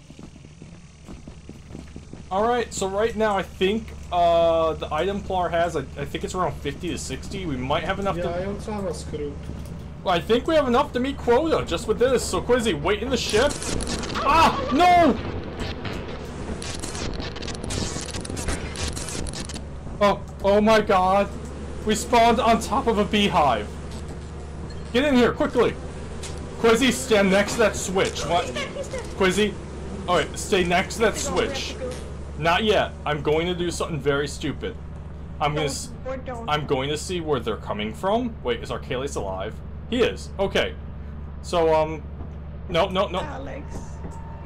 All right. So right now, I think uh, the item Plar has. I, I think it's around 50 to 60. We might have enough Yeah, to. I also have a screw. Well, I think we have enough to meet quota just with this. So Quizzy, wait in the ship. Ah, no! Oh, oh my god. We spawned on top of a beehive. Get in here, quickly. Quizzy, stand next to that switch. What? He's dead, he's dead. Quizzy, alright, stay next to that We go, we have switch. Not yet. I'm going to do something very stupid. I'm gonna. Don't, s- or don't. I'm going to see where they're coming from. Wait, is Archelius alive? He is. Okay. So, um, no, no, no. Alex.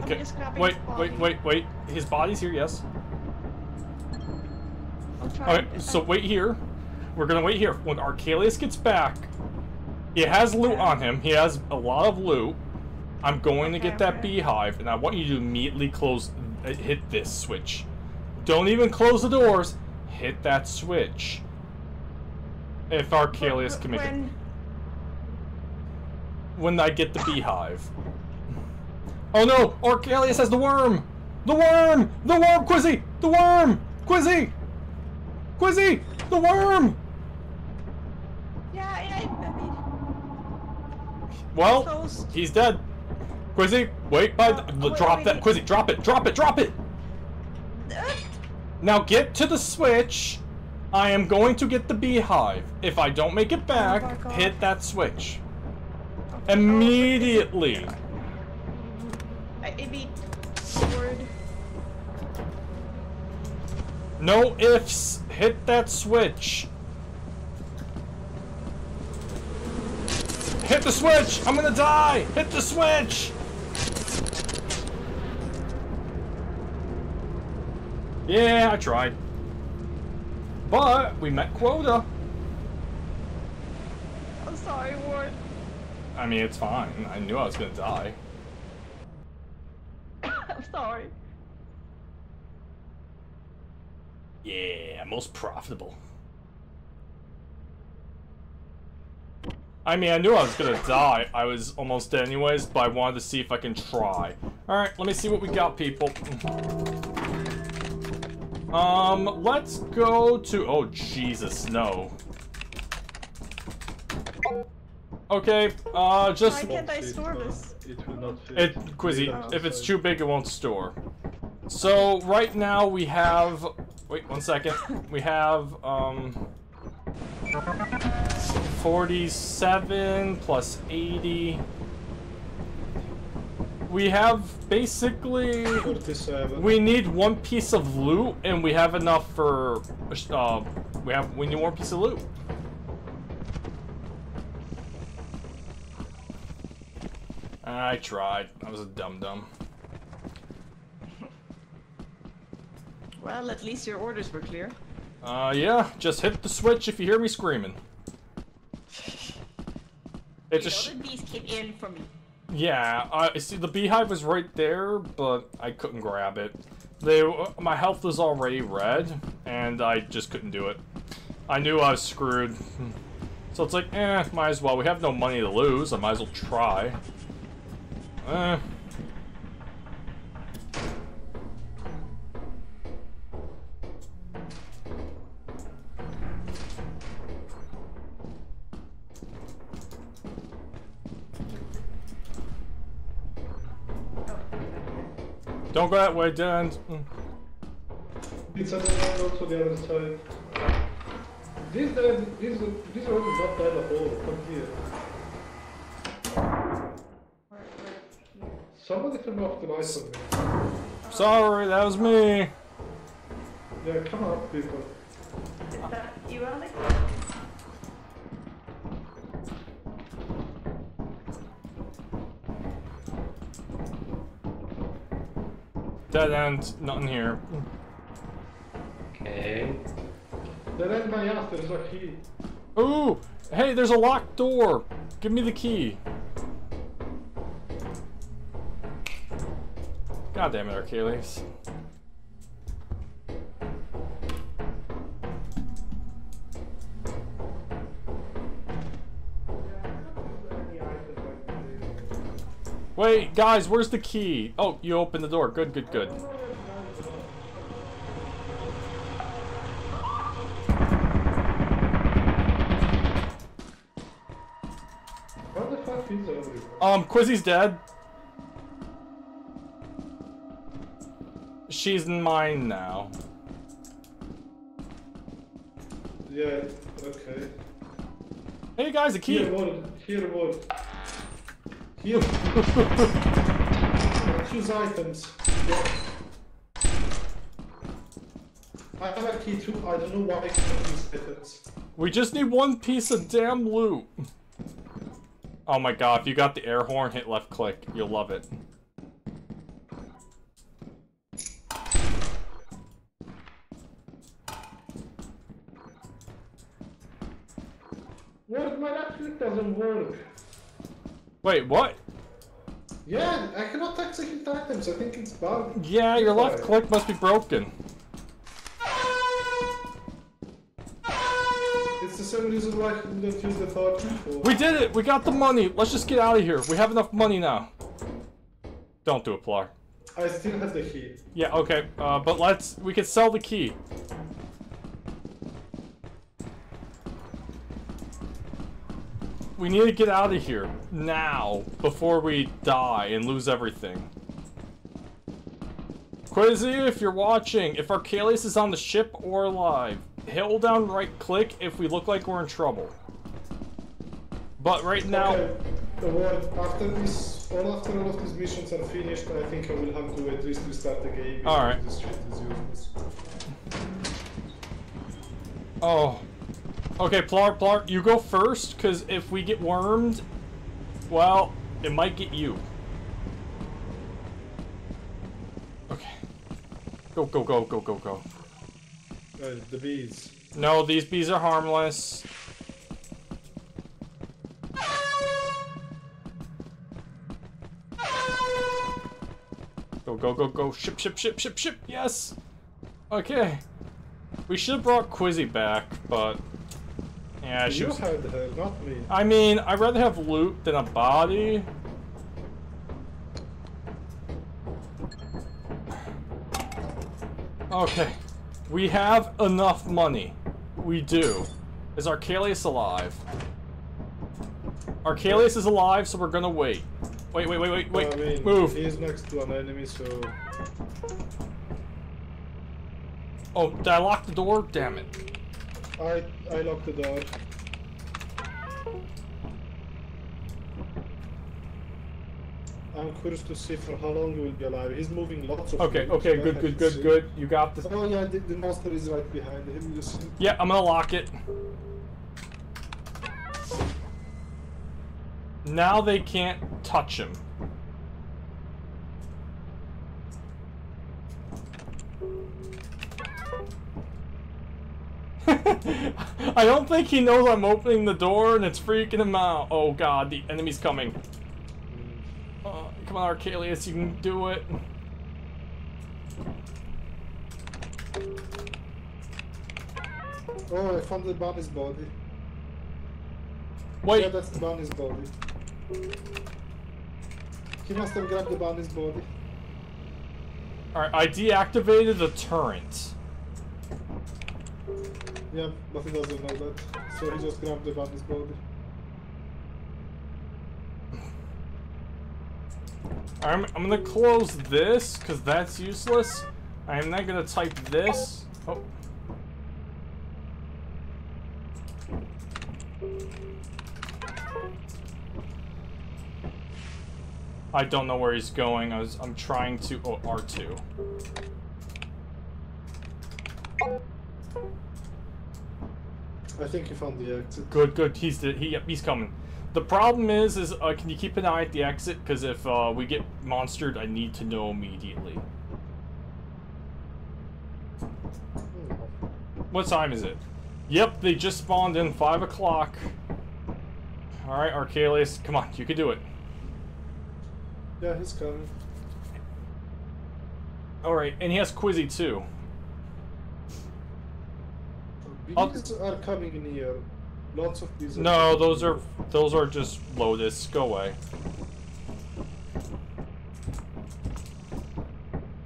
Okay. Wait, wait, wait, wait. His body's here, yes. Alright, so wait here. We're gonna wait here. When Archelius gets back, he has loot on him. He has a lot of loot. I'm going to get that beehive, and I want you to immediately close, uh, hit this switch. Don't even close the doors. Hit that switch. If can make it. When, I get the beehive. Oh no! Archelius has the worm! The worm! The worm! Quizzy! The worm! Quizzy! Quizzy! The worm! Yeah, I mean, Well, he's dead. Quizzy, wait by the, Uh, drop wait. that. Quizzy, drop it! Drop it! Drop it! Now get to the switch. I am going to get the beehive. If I don't make it back, Oh hit that switch. Immediately. I, I mean, sword. No ifs. Hit that switch. Hit the switch! I'm gonna die! Hit the switch! Yeah, I tried. But we met quota. I'm sorry, Ward. I mean, it's fine. I knew I was gonna die. I'm sorry. Yeah, most profitable. I mean, I knew I was gonna die. I was almost dead anyways, but I wanted to see if I can try. Alright, let me see what we got, people. Um, let's go to... Oh, Jesus, no. Okay, uh, just... Why can't I store this? It will not fit. It, Quizzy, Oh. if it's too big, it won't store. So, right now we have... Wait, one second. We have, um... 47 plus 80. We have basically... 47. We need one piece of loot, and we have enough for... Uh, we have... We need one piece of loot. I tried. I was a dum-dum. Well, at least your orders were clear. Uh, yeah, just hit the switch if you hear me screaming. It's a know that these came in for me. yeah. I see the beehive was right there, but I couldn't grab it. They, my health was already red, and I just couldn't do it. I knew I was screwed. So it's like, eh, might as well. We have no money to lose. I might as well try. Uh. Don't go that way, Dan. Mm. Did also the other side? This, this, this road is not that at all, from here. Somebody turn off the lights on me. Sorry, that was me. Yeah, come up, people. Is that you, Alex? Dead end. Nothing here. Okay. Then end my ass, there's a key. Ooh! Hey, there's a locked door. Give me the key. God damn it, Achilles. Wait, guys, where's the key? Oh, you opened the door. Good, good, good. What the fuck is everyone? Um, Quizzy's dead. She's mine now. Yeah, okay. Hey guys, a key. Here, wood. Here, wood. Here. Choose items. Yeah. I have a key too. I don't know why I can't use items. We just need one piece of damn loot. Oh my god, if you got the air horn, hit left click. You'll love it. What? My left click doesn't work. Wait, what? Yeah, I cannot execute items. I think it's bugged. Yeah, your left click must be broken. It's the same reason why I couldn't use the third before. We did it! We got the money! Let's just get out of here. We have enough money now. Don't do it, Plar. I still have the key. Yeah, okay, uh, but let's... We could sell the key. We need to get out of here. Now. Before we die and lose everything. Quizzy, if you're watching, if Archelius is on the ship or alive, hold down right click if we look like we're in trouble. But right now... Okay, the word after this, all after all of these missions are finished, I think I will have to at least restart the game. Alright. This shit is useless. Oh. Okay, Plar, Plar, you go first, because if we get wormed, well, it might get you. Okay. Go, go, go, go, go, go. Uh, the bees. No, these bees are harmless. Go, go, go, go. Ship, ship, ship, ship, ship. Yes. Okay. We should have brought Quizzy back, but... Yeah, she you was... had her, not me. I mean, I'd rather have loot than a body. Okay. We have enough money. We do. Is Archelius alive? Archelius is alive, so we're gonna wait. Wait, wait, wait, wait, wait. I mean, Move. He is next to an enemy, so Oh, did I lock the door? Damn it. I I locked the door. I'm curious to see for how long he will be alive. He's moving lots of. Okay, loot, okay, good, good, good, see. good. You got this. Oh yeah, the, the monster is right behind him. You see? Yeah, I'm gonna lock it. Now they can't touch him. I don't think he knows I'm opening the door and it's freaking him out. Oh god, the enemy's coming. Uh, come on, Archelius, you can do it. Oh, I found the bunny's body. Wait, Yeah, that's the bunny's body. He must have grabbed the bunny's body. alright, I deactivated the turret. Yeah, but he doesn't know that. So he just grabbed the bunny's body. I'm, I'm gonna close this, because that's useless. I'm not gonna type this. Oh. I don't know where he's going. I was I'm trying to oh R2. I think you found the exit. Good, good. He's the, he he's coming. The problem is is uh, can you keep an eye at the exit because if uh, we get monstered, I need to know immediately. What time is it? Yep, they just spawned in five o'clock. All right, Archelius, come on, you can do it. Yeah, he's coming. All right, and he has Quizzy too. I'll- Bees are coming near. Lots of. No, coming those are those are just Lotus. Go away.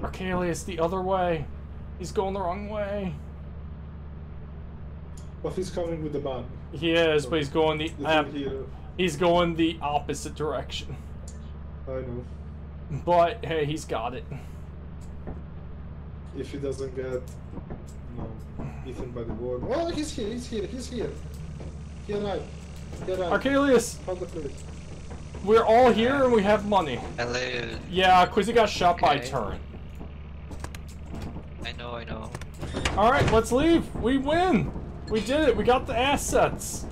Archelius, the other way. He's going the wrong way. But he's coming with the man. He is, but he's going the The thing here. he's going the opposite direction. I know. But hey, he's got it. If he doesn't get no eaten by the worm. Oh, he's here. He's here. He's here. He arrived. He arrived. Archelius, Found the place. we're all here and we have money. Hello. Yeah, Quizzy got shot by Turn. I know, I know. All right, let's leave. We win. We did it. We got the assets.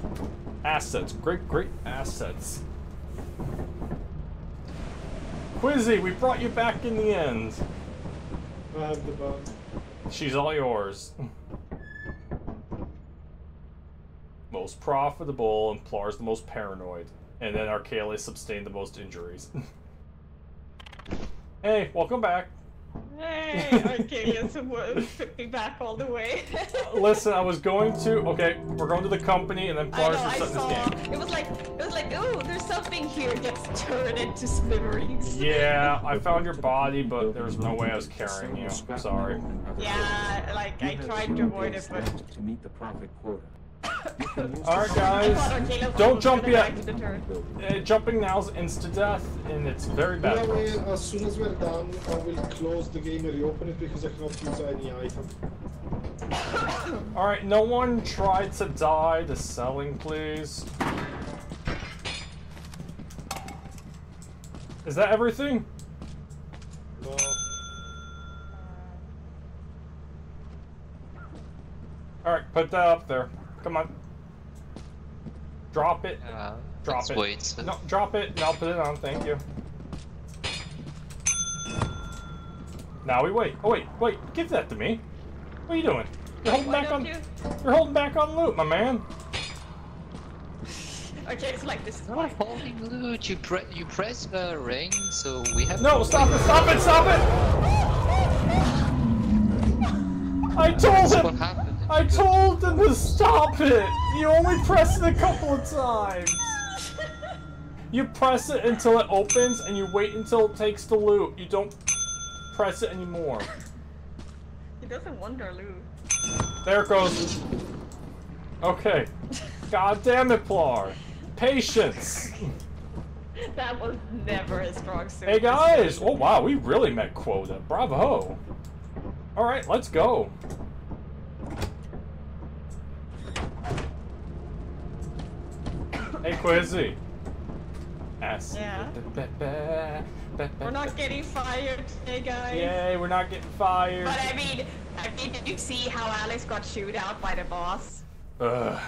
Assets. Great, great assets. Quizzy, we brought you back in the end. I have the man. She's all yours. Most profitable, and Plar's the most paranoid. And then Archelius sustained the most injuries. hey, welcome back. Hey, Archelius took me back all the way. Uh, listen, I was going to. Okay, we're going to the company, and then I know, Plar's I resetting saw. this game. It was like, it was like, oh, there's something here. Gets turned into smithereens. Yeah, I found your body, but there's no way I was carrying you. Sorry. Yeah, like I tried to avoid it, but. To meet the profit quota. You can use Alright, guys. Don't jump yet. back to the turn. Uh, jumping now is insta death, and it's very Yeah, bad. well, as soon as we're done, I will close the game and reopen it because I cannot use any item. Alright, no one tried to die to selling, please. Is that everything? No. Alright, put that up there. Come on. Drop it. Uh, Drop it. wait. No, drop it, and I'll put it on. Thank you. Now we wait. Oh wait, wait. Give that to me. What are you doing? You're holding Why back on. you? You're holding back on loot, my man. Archelius like this is Not fine. holding loot. You pre you press the ring, so we have. No, stop it! Stop it! Stop it! I told That's what him. I told them to stop it. You only press it a couple of times. You press it until it opens, and you wait until it takes the loot. You don't press it anymore. He doesn't want our loot. There it goes. Okay. God damn it, Plar. Patience. That was never a strong suit. Hey guys. Oh wow, we really met quota. Bravo. All right, let's go. Hey Quizzy. S. Yeah? We're not getting fired today, guys. Yay, we're not getting fired. But I mean, I mean, did you see how Alex got chewed out by the boss? Ugh.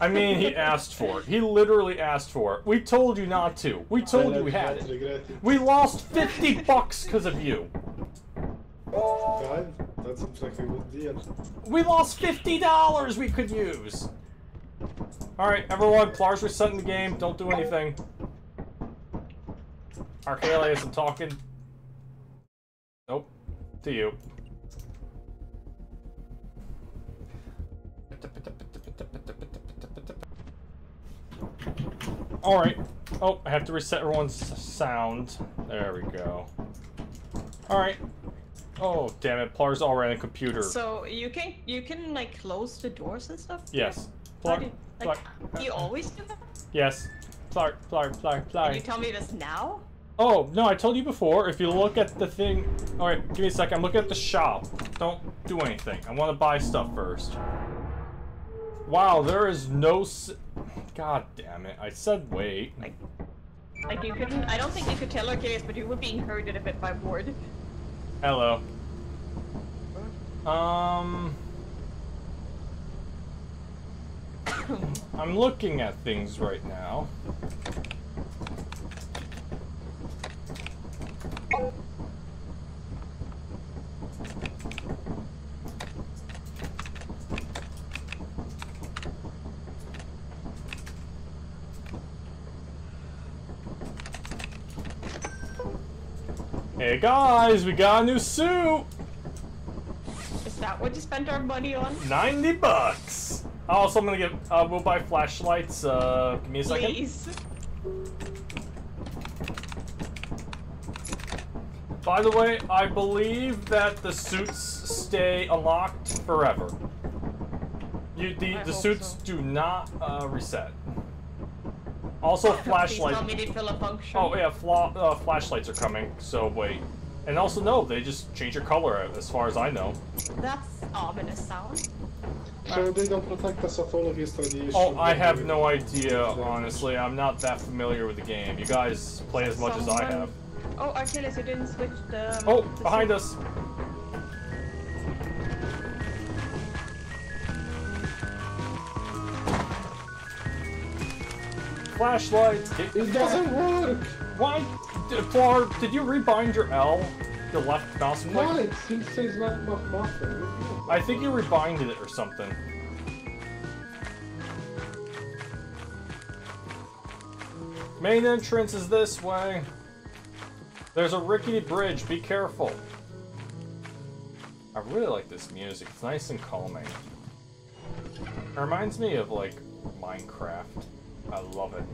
I mean, he asked for it. He literally asked for it. We told you not to. We told you we had it. it. It. We lost 50 bucks because of you. God, that seems like a good deal. We lost $50 we could use. Alright, everyone, Plar's resetting the game. Don't do anything. Archelius, I'm talking. Nope. To you. Alright. Oh, I have to reset everyone's sound. There we go. Alright. Oh, damn it. Plar's already on a computer. So you can you can like close the doors and stuff. Yes. How Plar, do, like, do you always do that? yes. Plar, Plar, Plar, Can you tell me this now? Oh, no, I told you before, if you look at the thing... Alright, give me a second. I'm looking at the shop. Don't do anything. I want to buy stuff first. Wow, there is no... God damn it. I said wait. Like, like you couldn't. I don't think you could tell Arcadius, but you were being herded a bit by Ward. Hello. Um... I'm looking at things right now. Hey guys, we got a new suit! Is that what you spent our money on? 90 bucks! Also, I'm gonna get, uh, we'll buy flashlights, uh, give me a second. Please. By the way, I believe that the suits stay unlocked forever. You, the, I the suits so. do not, uh, reset. Also, Please flashlight. tell me they fill a function. Oh yeah, fla uh, flashlights are coming. So wait, and also no, they just change your color as far as I know. That's ominous sound. So they don't protect us of all of his radiation. Oh, I have no idea, honestly. I'm not that familiar with the game. You guys play as much as I have. Oh, Achilles, you didn't switch the. Um, oh, the behind us. Flashlight! Get It doesn't work! Why, Flar? Did you rebind your L, the left mouse click? Why? It seems says not enough buffer. I think you rebinded it or something. Main entrance is this way. There's a rickety bridge, be careful. I really like this music, it's nice and calming. It reminds me of like Minecraft. I love it.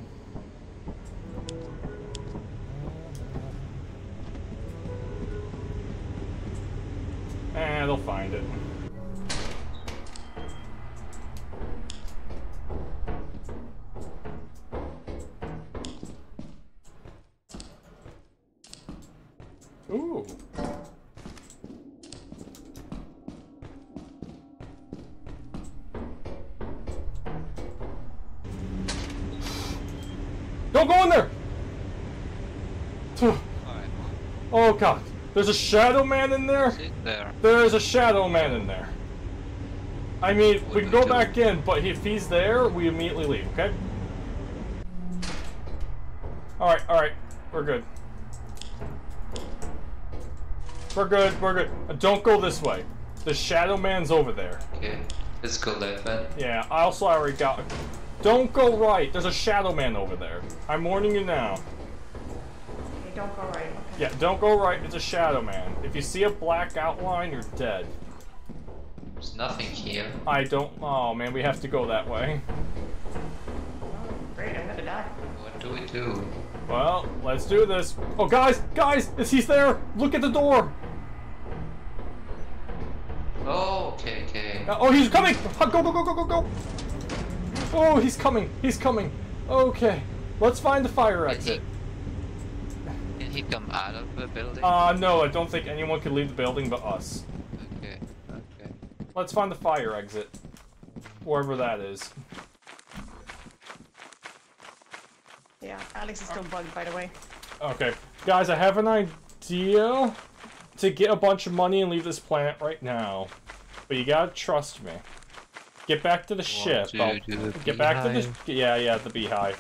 Eh, they'll find it. Ooh. Don't go in there! Alright, Oh god. There's a shadow man in there? there. There is a shadow man in there. I mean, we can go do we back in, but if he's there, we immediately leave, okay? Alright, alright. We're good. We're good, we're good. Uh, Don't go this way. The shadow man's over there. Okay, let's go left then. Yeah, I also already got... Don't go right. There's a shadow man over there. I'm warning you now. Okay, don't go right. Okay. Yeah, don't go right. It's a shadow man. If you see a black outline, you're dead. There's nothing here. I don't... Oh, man, we have to go that way. Great, I'm gonna die. What do we do? Well, let's do this. Oh, guys, guys, is he's there? Look at the door. Oh, okay, okay. Uh, Oh, he's coming. Uh, Go, go, go, go, go, go. Oh, he's coming. He's coming. Okay, let's find the fire Did he, exit. Did he come out of the building? Uh, no, I don't think anyone can leave the building but us. okay, okay. Let's find the fire exit. Wherever that is. Yeah, Alex is still bugged, by the way. Okay. Guys, I have an idea to get a bunch of money and leave this planet right now. But you gotta trust me. Get back to the ship. to the get back to the yeah, yeah, the beehive.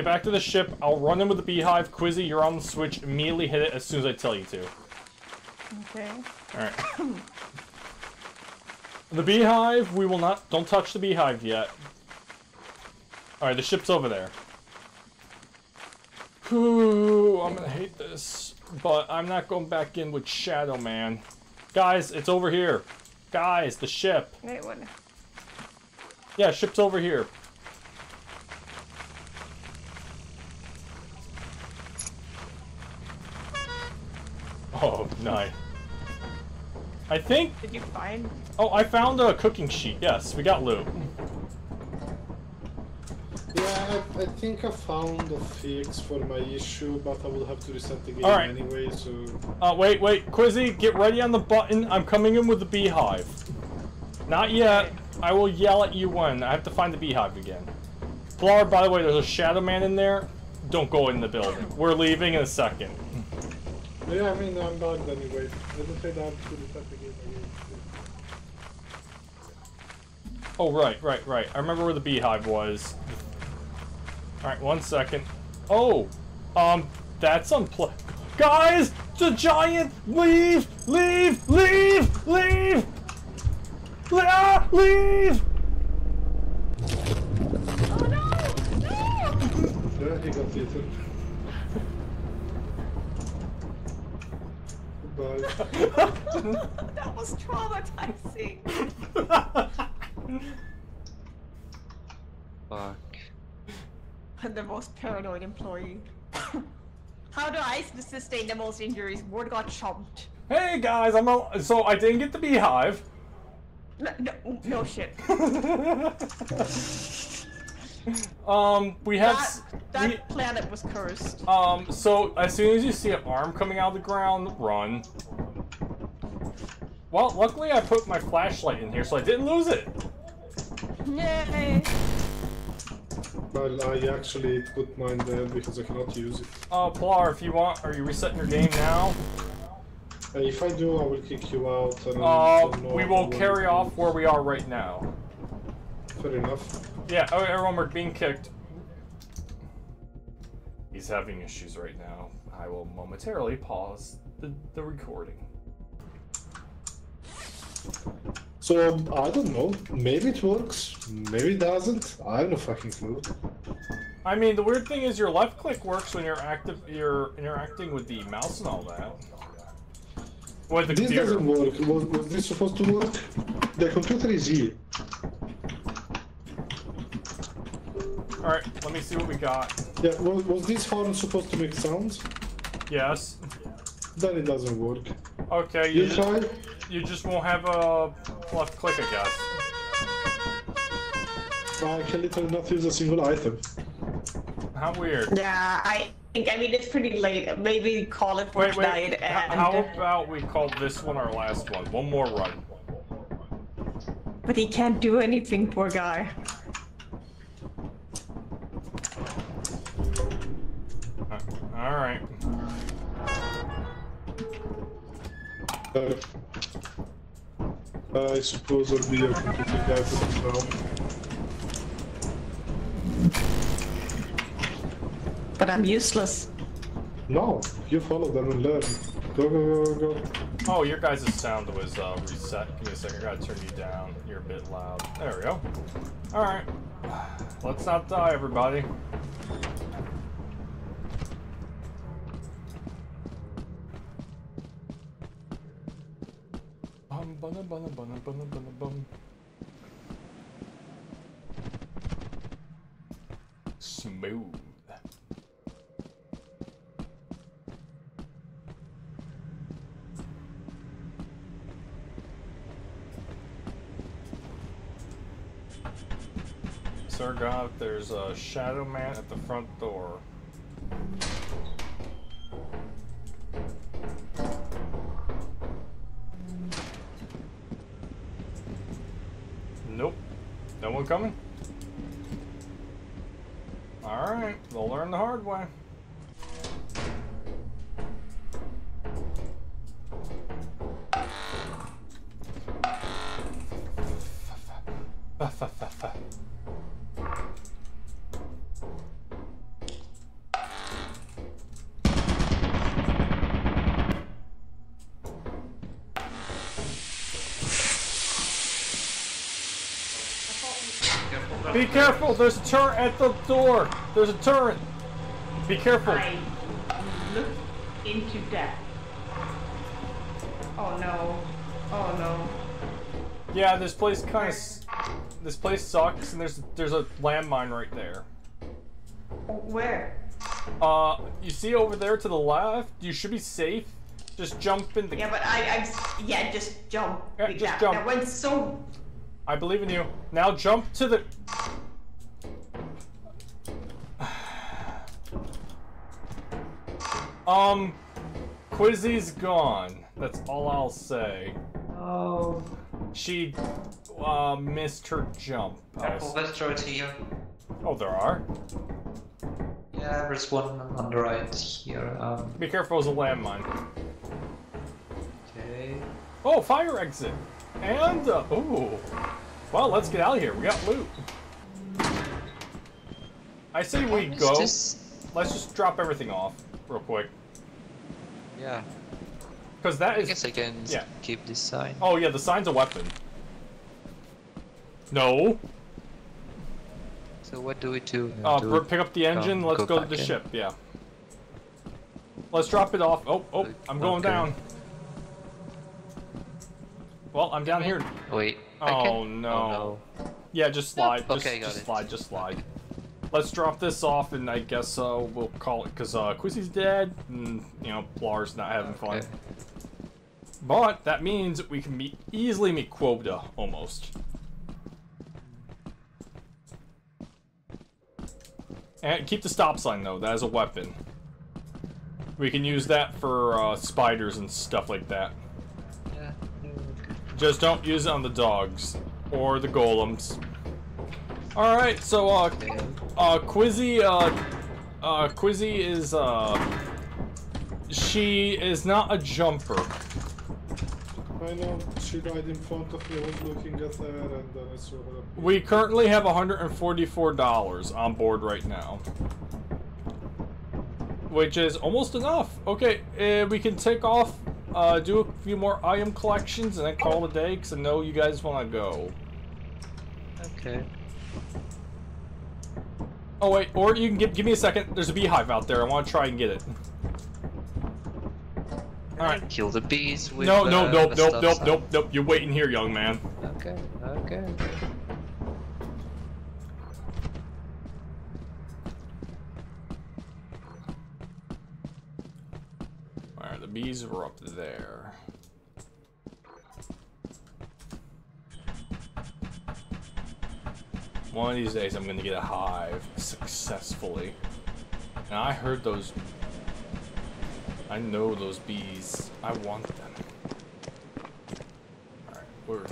Get back to the ship. I'll run in with the beehive. Quizzy, you're on the switch. Immediately hit it as soon as I tell you to. Okay. Alright. the beehive, we will not... Don't touch the beehive yet. Alright, the ship's over there. Ooh, I'm gonna hate this. But I'm not going back in with Shadow Man. Guys, it's over here. Guys, the ship. Wait, what? Yeah, ship's over here. Oh, nice. I think Did you find? Oh, I found a cooking sheet. Yes, we got loot. Yeah, I, I think I found a fix for my issue, but I will have to reset the game Alright. anyway, so... Uh, wait, wait, Quizzy, get ready on the button. I'm coming in with the beehive. Not yet. I will yell at you when. I have to find the beehive again. Blar, by the way, there's a shadow man in there. Don't go in the building. We're leaving in a second. Yeah, I mean, I'm bugged anyway. I don't think I have to reset the game again. Oh, right, right, right. I remember where the beehive was. Alright, one second. Oh! Um, that's unpl- Guys! The giant! Leave! Leave! Leave! Leave! Le- ah, leave! Oh no! No! Yeah, he got eaten. Goodbye. that was traumatizing. Fuck. I'm the most paranoid employee. How do I sustain the most injuries? Ward got chomped. hey guys, I'm a- so I didn't get the beehive. No, no, no shit. Um, we have That, that we- planet was cursed. Um, so as soon as you see an arm coming out of the ground, run. Well, luckily I put my flashlight in here, so I didn't lose it. Yay! Well, I actually put mine there because I cannot use it. Uh, Pilar, if you want, are you resetting your game now? And if I do, I will kick you out. And Uh, don't know we will carry off where we are right now. Fair enough. Yeah, oh, everyone, we're being kicked. He's having issues right now. I will momentarily pause the, the recording. So, I don't know. Maybe it works. Maybe it doesn't. I have no fucking clue. I mean, the weird thing is your left click works when you're active. You're interacting with the mouse and all that. With the This computer. doesn't work. Was, was this supposed to work? The computer is here. All right, let me see what we got. Yeah, was, was this horn supposed to make sounds? Yes. Then it doesn't work. Okay, you You just, try? you just won't have a left click, I guess. I can literally not use a single item. How weird. Yeah, I think, I mean, it's pretty late. Maybe call it for Wait, wait. tonight h- and... How about we call this one our last one? One more run. But he can't do anything, poor guy. Uh, All right. Uh, I suppose I'll be a computer guy for now. But I'm useless. No, you follow them and learn. Go, go, go, go, go. Oh, your guys' sound was uh, reset. Give me a second. I gotta turn you down. You're a bit loud. There we go. All right. Let's not die, everybody. Bum, bum, bum, bum, bum. Smooth. Sir God, there's a shadow man at the front door. Coming? Careful, there's a turret at the door. There's a turret. Be careful. I look into death. Oh no. Oh no. Yeah, this place kind of this place sucks, and there's there's a landmine right there. Where? Uh, you see over there to the left? You should be safe. Just jump in the. Yeah, but I, I, yeah, just jump. Yeah, just jump. That went so. I believe in you. Now jump to the. Um, Quizzy's gone. That's all I'll say. Oh. She uh, missed her jump. Careful, Vestroid here. Oh, there are. Yeah, there's one on the right here. Um, Be careful, it's a landmine. okay. Oh, fire exit. And, uh, ooh. Well, let's get out of here. We got loot. I say we go. this? Let's just drop everything off real quick. Yeah. Because that is. I guess I can yeah. keep this sign. Oh, yeah, the sign's a weapon. No. So what do we do? Uh, do pick up the engine. Let's go go to the in? ship. Yeah. Let's drop it off. Oh, oh, I'm going Okay. down. Well, I'm down here. Wait. I Oh, no. Yeah, just slide. Nope. Just, Okay, just slide. Just slide. Let's drop this off, and I guess uh, we'll call it because uh, Quizzy's dead, and you know Blar's not having fun. But that means we can meet easily meet quota almost. And keep the stop sign though. That is a weapon. We can use that for uh, spiders and stuff like that. Yeah. Just don't use it on the dogs or the golems. All right, so uh, uh, Quizzy, uh, uh, Quizzy is uh, she is not a jumper. I know she died in front of me. I was looking at her, and then I saw her. We currently have $144 on board right now. Which is almost enough. Okay, uh, we can take off, uh, do a few more item collections, and then call it a day, because I know you guys want to go. Okay. Oh, wait, or you can give, give me a second. There's a beehive out there. I want to try and get it. Alright. Kill the bees with No, no, uh, nope, nope, stop nope, nope, nope. You're waiting here, young man. Okay. Okay. Alright, the bees were up there. One of these days I'm gonna get a hive successfully. And I heard those... I know those bees. I want them. Alright, we're...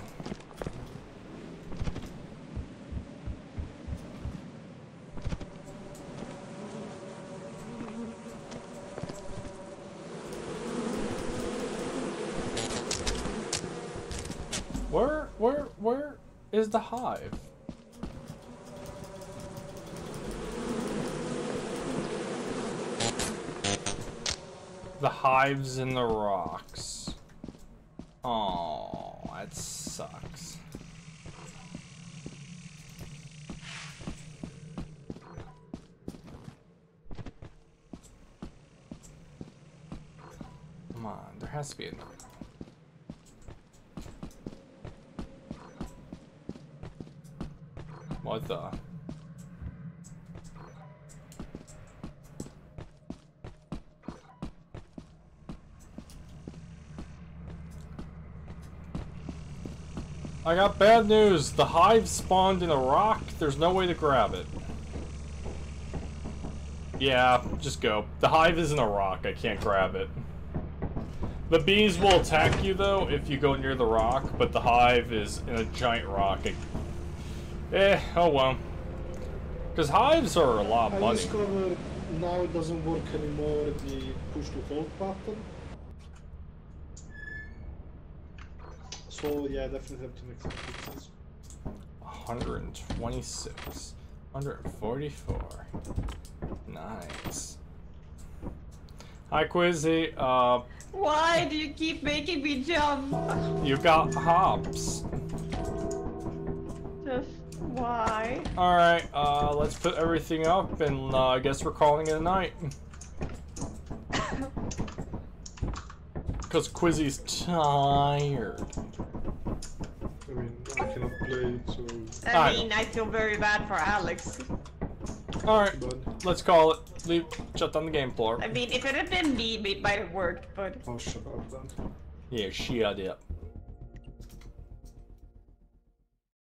Where, where, where is the hive? The hives in the rocks. Oh, that sucks. Come on, there has to be another. I got bad news. The hive spawned in a rock. There's no way to grab it. Yeah, just go. The hive is in a rock. I can't grab it. The bees will attack you though if you go near the rock, but the hive is in a giant rock. Eh, oh well. Because hives are a lot I of money. discovered now it doesn't work anymore. The push to hold button. So yeah, definitely have to make some fixes. 126. 144. Nice. Hi, Quizzy. Uh, Why do you keep making me jump? you got hops. Just why? Alright, uh, let's put everything up, and uh, I guess we're calling it a night. Because Quizzy's tired. I mean, I cannot play, so I I mean, I feel very bad for Alex. Alright, let's call it. Leave, shut down the game floor. I mean, if it had been me, it might have worked, but Oh, shut up then. Yeah, shut up.